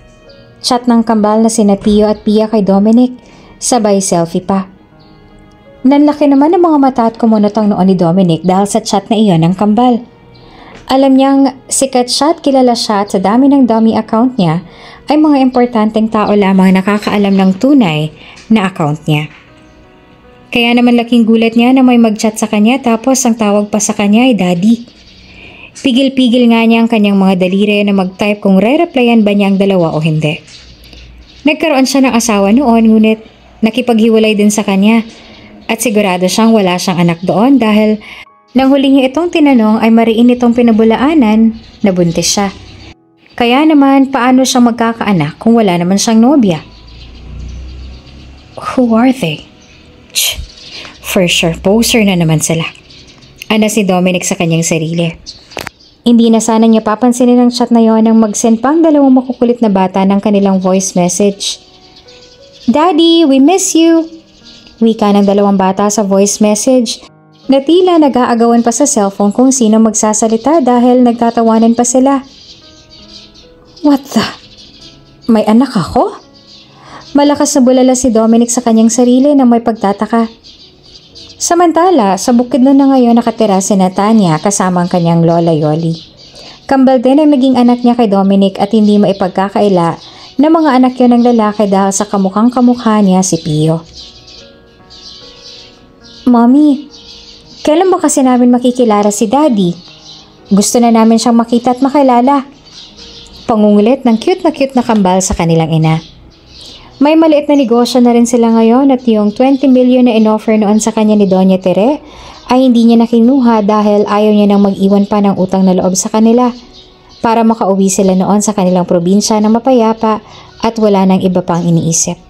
Chat ng kambal na sina Tio at Pia kay Dominic, sabay selfie pa. Nanlaki naman ang mga mata at kumunot ang noon ni Dominic dahil sa chat na iyon ng kambal. Alam niyang sikat siya at kilala siya at sa dami ng dummy account niya ay mga importanteng tao lamang nakakaalam ng tunay na account niya. Kaya naman laking gulat niya na may mag-chat sa kanya tapos ang tawag pa sa kanya ay daddy. Pigil-pigil nga niya ang kanyang mga daliri na mag-type kung re-replyan ba niya ang dalawa o hindi. Nagkaroon siya ng asawa noon ngunit nakipaghiwalay din sa kanya at sigurado siyang wala siyang anak doon dahil nang huli niya itong tinanong ay mariin itong pinabulaanan na buntis siya. Kaya naman paano siya magkakaanak kung wala naman siyang nobya? Who are they? Ch, for sure, poser na naman sila. Ana si Dominic sa kanyang sarili. Hindi na sana niya papansinin ang chat na yon nang mag-send pang dalawang makukulit na bata ng kanilang voice message. Daddy, we miss you! Wika ng dalawang bata sa voice message na tila nag-aagawan pa sa cellphone kung sino magsasalita dahil nagtatawanan pa sila. What the? May anak ako? Malakas na bulala si Dominic sa kanyang sarili na may pagtataka. Samantala, sa bukid na, ngayon nakatira si Natanya kasama ang kanyang lola Yoli. Kambal din ang naging anak niya kay Dominic at hindi maipagkakaila na mga anak yun ng lalaki dahil sa kamukhang kamukha niya si Pio. Mommy, kailan ba kasi namin makikilala si Daddy? Gusto na namin siyang makita at makilala. Pangungulit ng cute na cute na kambal sa kanilang ina. May maliit na negosyo na rin sila ngayon at yung 20 million na inoffer noon sa kanya ni Doña Tere ay hindi niya nakinuha dahil ayaw niya nang mag-iwan pa ng utang na loob sa kanila para makauwi sila noon sa kanilang probinsya na mapayapa at wala nang iba pang iniisip.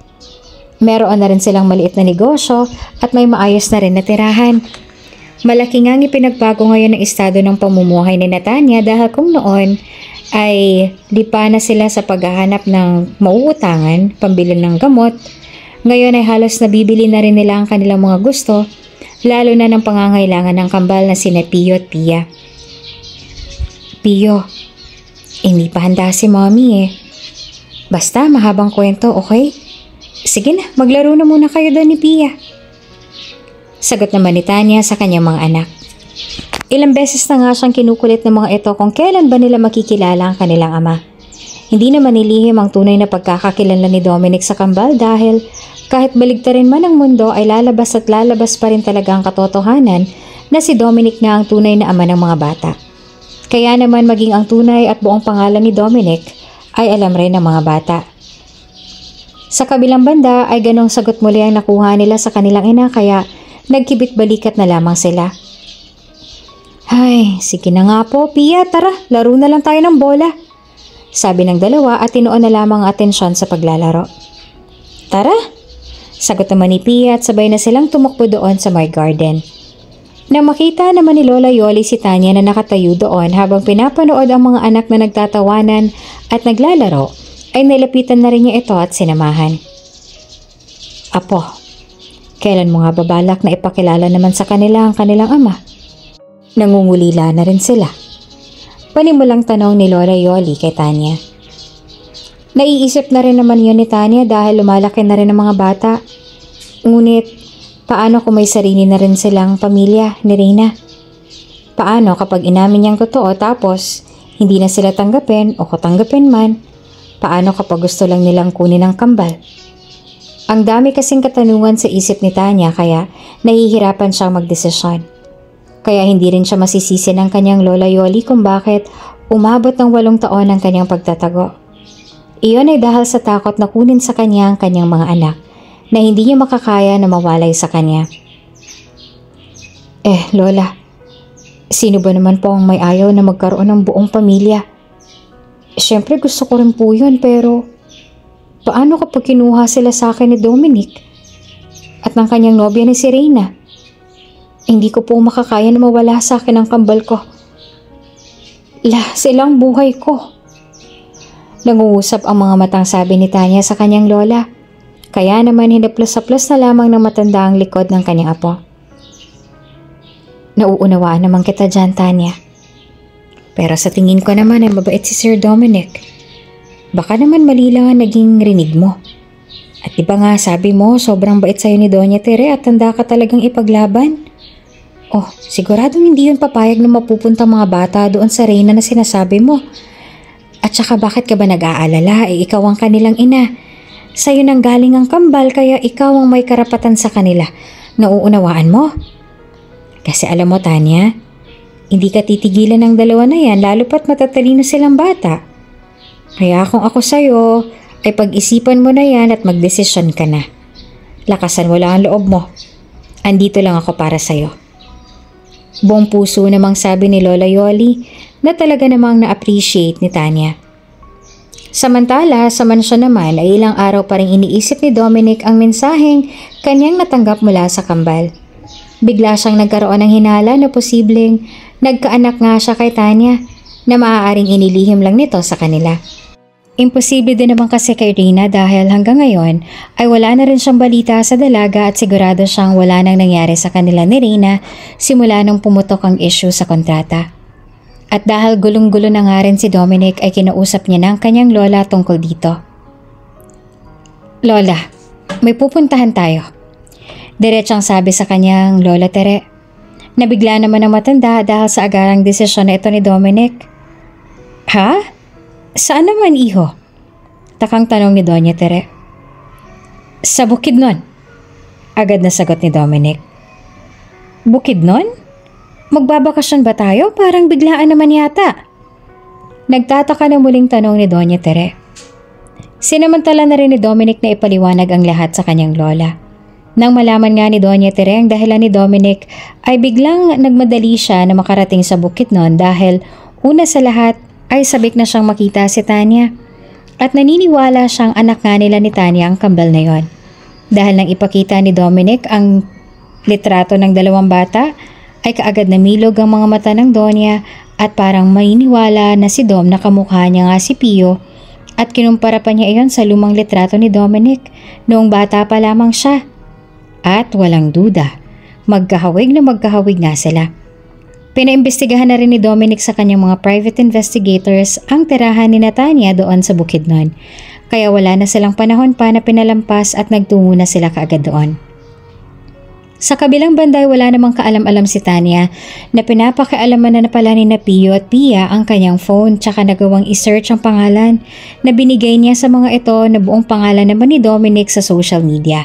Meron na rin silang maliit na negosyo at may maayos na rin na tirahan. Malaki nga ang ipinagbago ngayon ng estado ng pamumuhay ni Natanya dahil kung noon ay di pa na sila sa paghahanap ng mauutangan, pambili ng gamot. Ngayon ay halos nabibili na rin nila ang kanilang mga gusto, lalo na ng pangangailangan ng kambal na sina Pio at Pia. Pio, hindi pa handa si mommy eh. Basta mahabang kwento, okay? Sige na, maglaro na muna kayo doon ni Pia. Sagot naman ni Tanya sa kanyang mga anak. Ilang beses na nga siyang kinukulit ng mga ito kung kailan ba nila makikilala ang kanilang ama. Hindi naman nilihim ang tunay na pagkakakilala ni Dominic sa kambal dahil kahit baligtarin man ang mundo ay lalabas at lalabas pa rin talaga ang katotohanan na si Dominic na ang tunay na ama ng mga bata. Kaya naman maging ang tunay at buong pangalan ni Dominic ay alam rin ng mga bata. Sa kabilang banda ay ganong sagot muli ang nakuha nila sa kanilang ina kaya nagkibit balikat na lamang sila. Ay, sige na nga po, Pia, tara, laro na lang tayo ng bola. Sabi ng dalawa at tinuon na lamang atensyon sa paglalaro. Tara, sagot naman ni Pia at sabay na silang tumakbo doon sa my garden. Nang makita naman ni Lola Yoli si Tanya na nakatayo doon habang pinapanood ang mga anak na nagtatawanan at naglalaro, ay nilapitan na rin niya ito at sinamahan. Apo, kailan mo nga babalak na ipakilala naman sa kanila ang kanilang ama? Nangungulila na rin sila. Panimulang tanong ni Lola Yoli kay Tanya. Naiisip na rin naman yun ni Tanya dahil lumalaki na rin ang mga bata. Ngunit, paano kung may sarili na rin silang pamilya ni Reyna? Paano kapag inamin niyang totoo tapos hindi na sila tanggapin o katanggapin man? Paano kapag gusto lang nilang kunin ang kambal? Ang dami kasing katanungan sa isip ni Tanya kaya nahihirapan siyang magdesisyon. Kaya hindi rin siya masisisi ng kanyang lola Yoli kung bakit umabot ng walong taon ang kanyang pagtatago. Iyon ay dahil sa takot na kunin sa kanya ang kanyang mga anak na hindi niya makakaya na mawalay sa kanya. Eh, Lola, sino ba naman po ang may ayaw na magkaroon ng buong pamilya? Siyempre gusto ko rin po yun pero paano kapag kinuha sila sa akin ni Dominic at ng kanyang nobya ni si Reyna? Hindi ko po makakaya na mawala sa akin ang kambal ko. La, silang buhay ko. Nangungusap ang mga matang sabi ni Tanya sa kanyang lola. Kaya naman hinaplos-saplos na lamang ng matanda ang likod ng kanyang apo. Nauunawaan naman kita dyan, Tanya. Pero sa tingin ko naman ay mabait si Sir Dominic. Baka naman mali lang ang naging rinig mo. At iba nga sabi mo, sobrang bait sa'yo ni Doña Tere at tanda ka talagang ipaglaban. Oh, siguradong hindi yun papayag na mapupunta mga bata doon sa reyna na sinasabi mo. At saka bakit ka ba nag-aalala? Eh, ikaw ang kanilang ina. Sa'yo nang galing ang kambal kaya ikaw ang may karapatan sa kanila. Nauunawaan mo? Kasi alam mo Tanya, hindi ka titigilan ng dalawa na yan lalo pat matatalino silang bata. Kaya kung ako sa'yo, ay pag-isipan mo na yan at magdesisyon ka na. Lakasan mo lang ang loob mo. Andito lang ako para sa'yo. Buong puso namang sabi ni Lola Yoli na talaga namang na-appreciate ni Tanya. Samantala, sa mansyon naman ay ilang araw pa rin iniisip ni Dominic ang mensaheng kanyang natanggap mula sa kambal. Bigla siyang nagkaroon ng hinala na posibleng nagkaanak nga siya kay Tanya na maaaring inilihim lang nito sa kanila. Imposible din naman kasi kay Rina dahil hanggang ngayon ay wala na rin siyang balita sa dalaga at sigurado siyang wala nang nangyari sa kanila ni Rina simula nung pumutok ang issue sa kontrata. At dahil gulong-gulo na nga rin si Dominic ay kinausap niya ng kanyang lola tungkol dito. Lola, may pupuntahan tayo. Diretsang sabi sa kanyang lola Tere. Nabigla naman ang matanda dahil sa agarang desisyon na ito ni Dominic. Ha? Saan naman iho? Takang tanong ni Doña Tere. Sa bukid nun. Agad na sagot ni Dominic. Bukid nun? Magbabakasyon ba tayo? Parang biglaan naman yata. Nagtataka na muling tanong ni Doña Tere. Sinamantala na rin ni Dominic na ipaliwanag ang lahat sa kanyang lola. Nang malaman nga ni Doña Tere ang dahilan ni Dominic ay biglang nagmadali siya na makarating sa bukit noon dahil una sa lahat ay sabik na siyang makita si Tanya. At naniniwala siyang anak nga nila ni Tanya ang kambal na yon. Dahil nang ipakita ni Dominic ang litrato ng dalawang bata, ay kaagad na milog ang mga mata ng Donya at parang mainiwala na si Dom na kamukha niya nga si Pio at kinumpara pa niya iyon sa lumang litrato ni Dominic noong bata pa lamang siya. At walang duda, magkahawig na magkahawig nga sila. Pinaimbestigahan na rin ni Dominic sa kanyang mga private investigators ang tirahan ni Natanya doon sa Bukidnon. Kaya wala na silang panahon pa na pinalampas at nagtungo na sila kaagad doon. Sa kabilang banday wala namang kaalam-alam si Tanya na pinapakialaman na pala ni na Pio at Pia ang kanyang phone tsaka nagawang isearch ang pangalan na binigay niya sa mga ito na buong pangalan naman ni Dominic sa social media.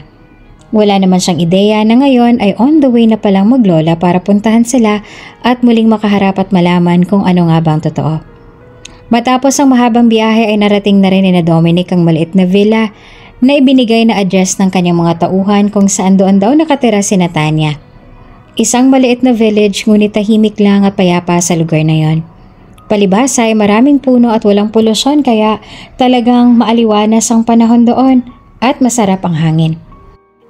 Wala naman siyang ideya na ngayon ay on the way na palang maglola para puntahan sila at muling makaharap at malaman kung ano nga bang totoo. Matapos ang mahabang biyahe ay narating na rin ni na Dominic ang maliit na villa na ibinigay na address ng kanyang mga tauhan kung saan doon daw nakatira si Natanya. Isang maliit na village ngunit tahimik lang at payapa sa lugar na yon. Palibhasa ay maraming puno at walang polusyon kaya talagang maaliwanas ang panahon doon at masarap ang hangin.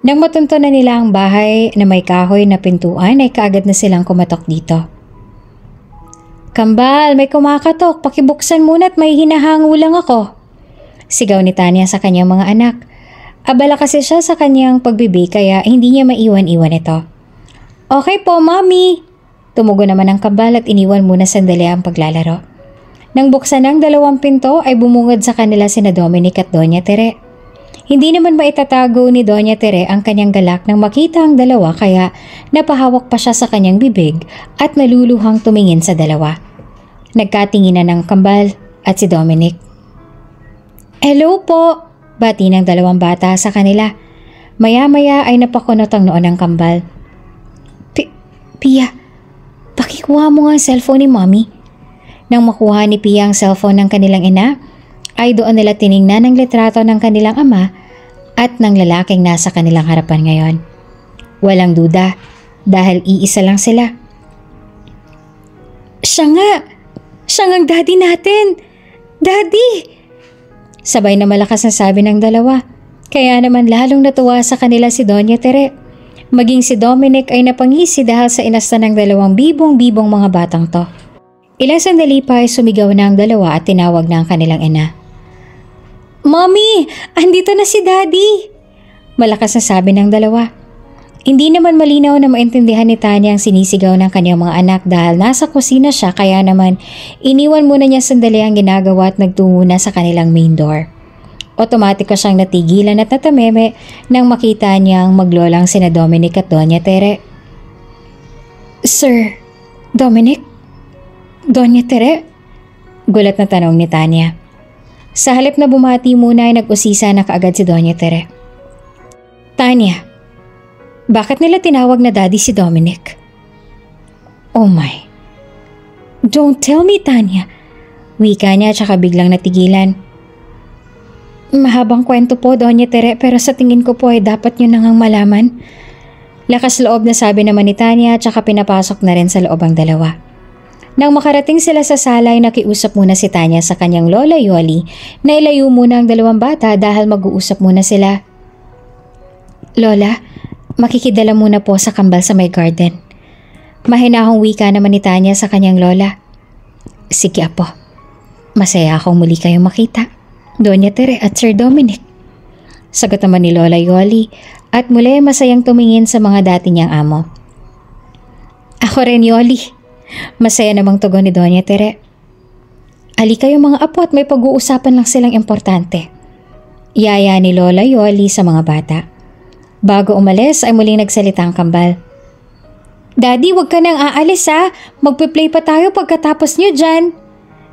Nang matunto na nila ang bahay na may kahoy na pintuan ay kaagad na silang kumatok dito. Kambal, may kumakatok. Pakibuksan muna at may hinahango lang ako. Sigaw ni Tanya sa kanyang mga anak. Abala kasi siya sa kanyang pagbibi kaya hindi niya maiwan-iwan ito. Okay po, mommy! Tumugo naman ang kabal at iniwan muna sandali ang paglalaro. Nang buksan ng dalawang pinto ay bumungad sa kanila sina Dominic at Doña Tere. Hindi naman maitatago ni Doña Tere ang kanyang galak nang makita ang dalawa kaya napahawak pa siya sa kanyang bibig at naluluhang tumingin sa dalawa. Nagkatinginan ng kambal at si Dominic. Hello po! Bati ng dalawang bata sa kanila. Maya-maya ay napakunot ang noon ng kambal. Pi- Pia, pakikuha mo nga ang cellphone ni Mommy. Nang makuha ni Pia ang cellphone ng kanilang ina, ay doon nila tiningnan ang litrato ng kanilang ama at ng lalaking nasa kanilang harapan ngayon. Walang duda dahil iisa lang sila. Siya nga! Siya ang daddy natin! Daddy! Sabay na malakas na sabi ng dalawa. Kaya naman lalong natuwa sa kanila si Doña Tere. Maging si Dominic ay napangisi dahil sa inasta ng dalawang bibong-bibong mga batang to. Ilang sandali pa ay sumigaw na ang dalawa at tinawag na ang kanilang ina. Mommy! Andito na si Daddy! Malakas na sabi ng dalawa. Hindi naman malinaw na maintindihan ni Tanya ang sinisigaw ng kanyang mga anak dahil nasa kusina siya kaya naman iniwan muna niya sandali ang ginagawa at nagtungo na sa kanilang main door. Otomatiko siyang natigilan at natameme nang makita niyang maglolang sina Dominic at Doña Tere. Sir, Dominic? Doña Tere? Gulat na tanong ni Tanya. Sa halip na bumati muna ay nag-usisa na kaagad si Doña Tere. Tanya, bakit nila tinawag na daddy si Dominic? Oh my. Don't tell me, Tanya. Wika niya tsaka biglang natigilan. Mahabang kwento po, Doña Tere, pero sa tingin ko po ay dapat nyo nang malaman. Lakas loob na sabi naman ni Tanya tsaka pinapasok na rin sa loob ang dalawa. Nang makarating sila sa sala ay nakiusap muna si Tanya sa kanyang lola Yoli na ilayo muna ang dalawang bata dahil mag-uusap muna sila. Lola, makikidala muna po sa kambal sa may garden. Mahinahong wika naman ni Tanya sa kanyang lola. Sige apo, masaya akong muli kayong makita. Doña Tere at Sir Dominic. Sagot naman ni Lola Yoli at muli masayang tumingin sa mga dati niyang amo. Ako rin Yoli. Masaya namang tugon ni Doña Tere. Ali kayo mga apo at may pag-uusapan lang silang importante. Yaya ni Lola Yoli sa mga bata. Bago umalis ay muling nagsalita ang kambal. Daddy, wag ka nang aalis ha. Magpe-play pa tayo pagkatapos niyo dyan.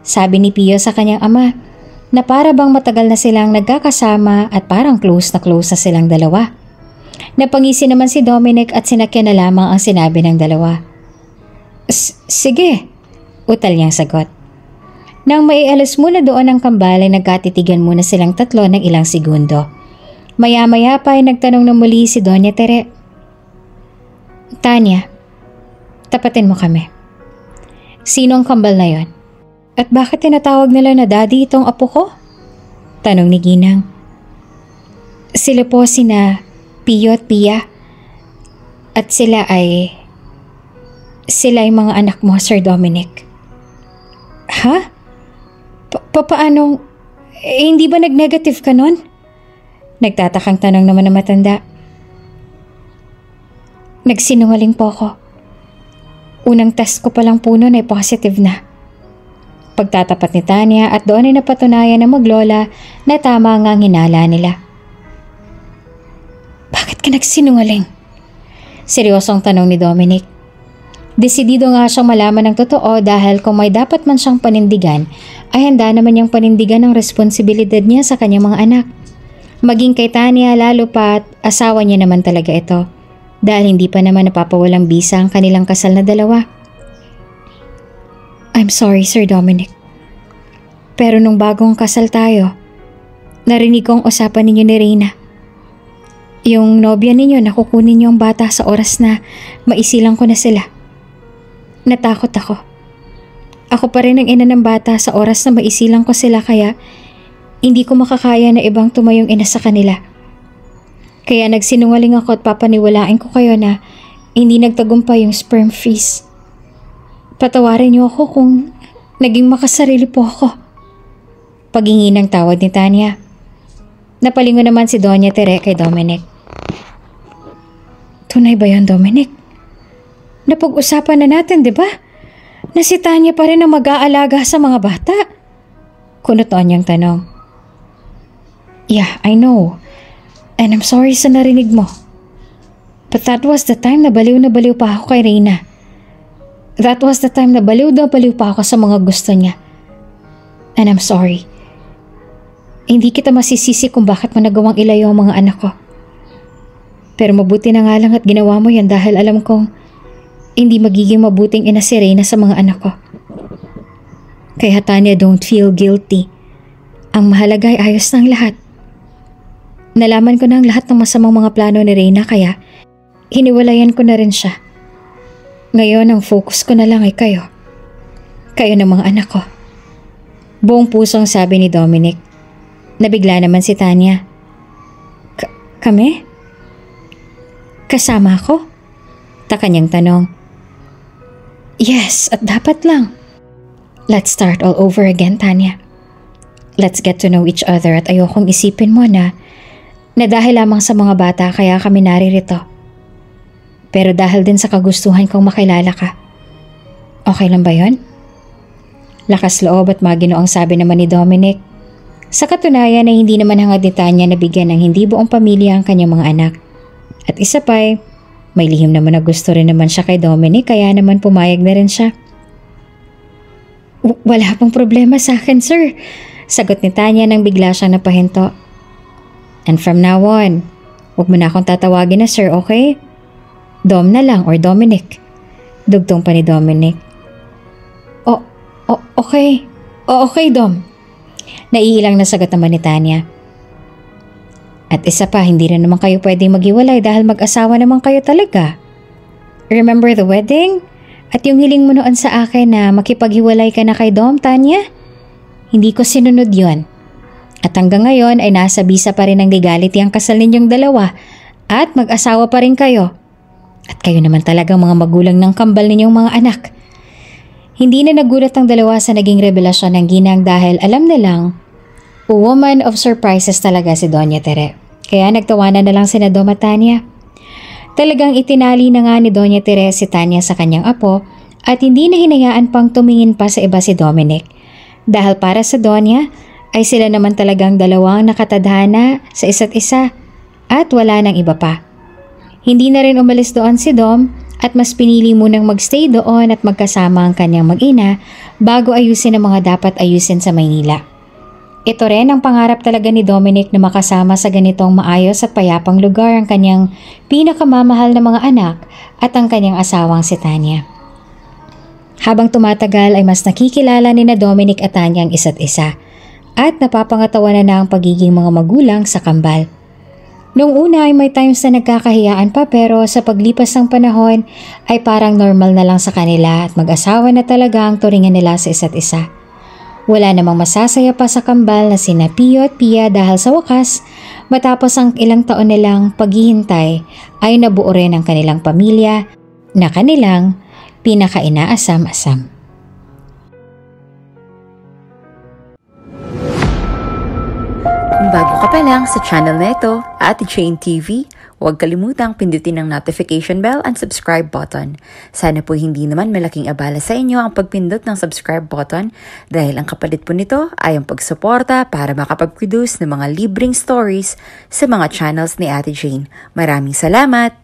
Sabi ni Pio sa kanyang ama na para bang matagal na silang nagkakasama at parang close na close na silang dalawa. Napangisi naman si Dominic at sinakyan na lamang ang sinabi ng dalawa. Sige, utal niyang sagot. Nang maialis muna doon ang kambal ay nagkatitigan muna silang tatlo ng ilang segundo. Maya-maya pa ay nagtanong na muli si Doña Tere. Tanya, tapatin mo kami. Sino ang kambal na yon? At bakit tinatawag nila na daddy itong apo ko? Tanong ni Ginang. Sila po sina Pio at Pia. At sila ay... Sila ay mga anak mo, Sir Dominic. Ha? Pa- papaanong... Eh, hindi ba nag-negative ka nun? Nagtatakang tanong naman ng matanda. Nagsinungaling po ako. Unang test ko palang po noon ay positive na. Pagtatapat ni Tanya at doon ay napatunayan ng maglola na tama nga ang hinala nila. Bakit ka nagsinungaling? Seryosong tanong ni Dominic. Desidido nga siyang malaman ng totoo dahil kung may dapat man siyang panindigan, ay handa naman niyang panindigan ang responsibilidad niya sa kanyang mga anak. Maging kay Tanya lalo pa at asawa niya naman talaga ito dahil hindi pa naman napapawalang bisa ang kanilang kasal na dalawa. I'm sorry, Sir Dominic. Pero nung bagong kasal tayo, narinig kong usapan ninyo ni Reyna. Yung nobya ninyo na kukunin niyo ang bata sa oras na maisilang ko na sila. Natakot ako. Ako pa rin ang ina ng bata sa oras na maisilang ko sila kaya hindi ko makakaya na ibang tumayong ina sa kanila. Kaya nagsinungaling ako at papaniwalain ko kayo na hindi nagtagumpay yung sperm freeze. Patawarin niyo ako kung naging makasarili po ako. Paghingi ng tawad ni Tanya. Napalingon naman si Doña Tere kay Dominic. Tunay ba yan, Dominic? Napag-usapan na natin, di ba? na si Tanya pa rin ang mag-aalaga sa mga bata? Kunutuan niyang tanong. Yeah, I know. And I'm sorry sa narinig mo. But that was the time na baliw na baliw pa ako kay Reyna. That was the time na baliw na baliw pa ako sa mga gusto niya. And I'm sorry. Hindi kita masisisi kung bakit mo nagawang ilayo ang mga anak ko. Pero mabuti na nga lang at ginawa mo yan dahil alam kong hindi magiging mabuting ina si Reyna sa mga anak ko. Kaya Tanya, don't feel guilty. Ang mahalaga ay ayos ng lahat. Nalaman ko na ang lahat ng masamang mga plano ni Reyna kaya hiniwalayan ko na rin siya. Ngayon ang focus ko na lang ay kayo. Kayo ng mga anak ko. Buong pusong sabi ni Dominic. Nabigla naman si Tanya. K- kami? Kasama ako? Ta kanyang tanong. Yes, at dapat lang. Let's start all over again, Tanya. Let's get to know each other at ayokong isipin mo na na dahil lamang sa mga bata kaya kami naririto. Pero dahil din sa kagustuhan kong makilala ka. Okay lang ba yon? Lakas loob at magino ang sabi naman ni Dominic. Sa katunayan ay hindi naman hangad ni Tanya na bigyan ng hindi buong pamilya ang kanyang mga anak. At isa pa ay, may lihim naman na gusto rin naman siya kay Dominic kaya naman pumayag na rin siya. Wala pong problema sa akin, sir. Sagot ni Tanya nang bigla siyang napahinto. And from now on, huwag mo na akong tatawagin na sir, okay? Dom na lang or Dominic. Dugtong pa ni Dominic. O, o okay. O, okay, Dom. Naiilang na sagot naman ni Tanya. At isa pa, hindi rin naman kayo pwedeng maghiwalay dahil mag-asawa naman kayo talaga. Remember the wedding? At yung hiling mo noon sa akin na makipaghiwalay ka na kay Dom, Tanya? Hindi ko sinunod yon. At hanggang ngayon ay nasa bisa pa rin ng legality ang kasal ninyong dalawa at mag-asawa pa rin kayo. At kayo naman talagang mga magulang ng kambal ninyong mga anak. Hindi na nagulat ang dalawa sa naging revelasyon ng ginang dahil alam nilang a woman of surprises talaga si Doña Tere. Kaya nagtawanan na lang si Dom at Tanya. Talagang itinali na nga ni Doña Tere si Tanya sa kanyang apo at hindi na hinayaan pang tumingin pa sa iba si Dominic. Dahil para sa Doña ay sila naman talagang dalawang nakatadhana sa isa't isa at wala nang iba pa. Hindi na rin umalis doon si Dom at mas pinili munang magstay doon at magkasama ang kanyang mag-ina bago ayusin ang mga dapat ayusin sa Maynila. Ito rin ang pangarap talaga ni Dominic na makasama sa ganitong maayos at payapang lugar ang kanyang pinakamamahal na mga anak at ang kanyang asawang si Tanya. Habang tumatagal ay mas nakikilala ni na Dominic at Tanya ang isa't isa at napapangatawanan na ang pagiging mga magulang sa kambal. Noong una ay may times na nagkakahiyaan pa pero sa paglipas ng panahon ay parang normal na lang sa kanila at mag-asawa na talaga ang turingan nila sa isa't isa. Wala namang masasaya pa sa kambal na sina Pio at Pia dahil sa wakas, matapos ang ilang taon nilang paghihintay ay nabuo rin ang kanilang pamilya na kanilang pinaka-inaasam-asam. Kung bago ka pa lang sa channel na ito, Ate Chain TV, huwag kalimutang pindutin ang notification bell and subscribe button. Sana po hindi naman malaking abala sa inyo ang pagpindot ng subscribe button dahil ang kapalit po nito ay ang pagsuporta para makapag-produce ng mga libreng stories sa mga channels ni Ate Jane. Maraming salamat!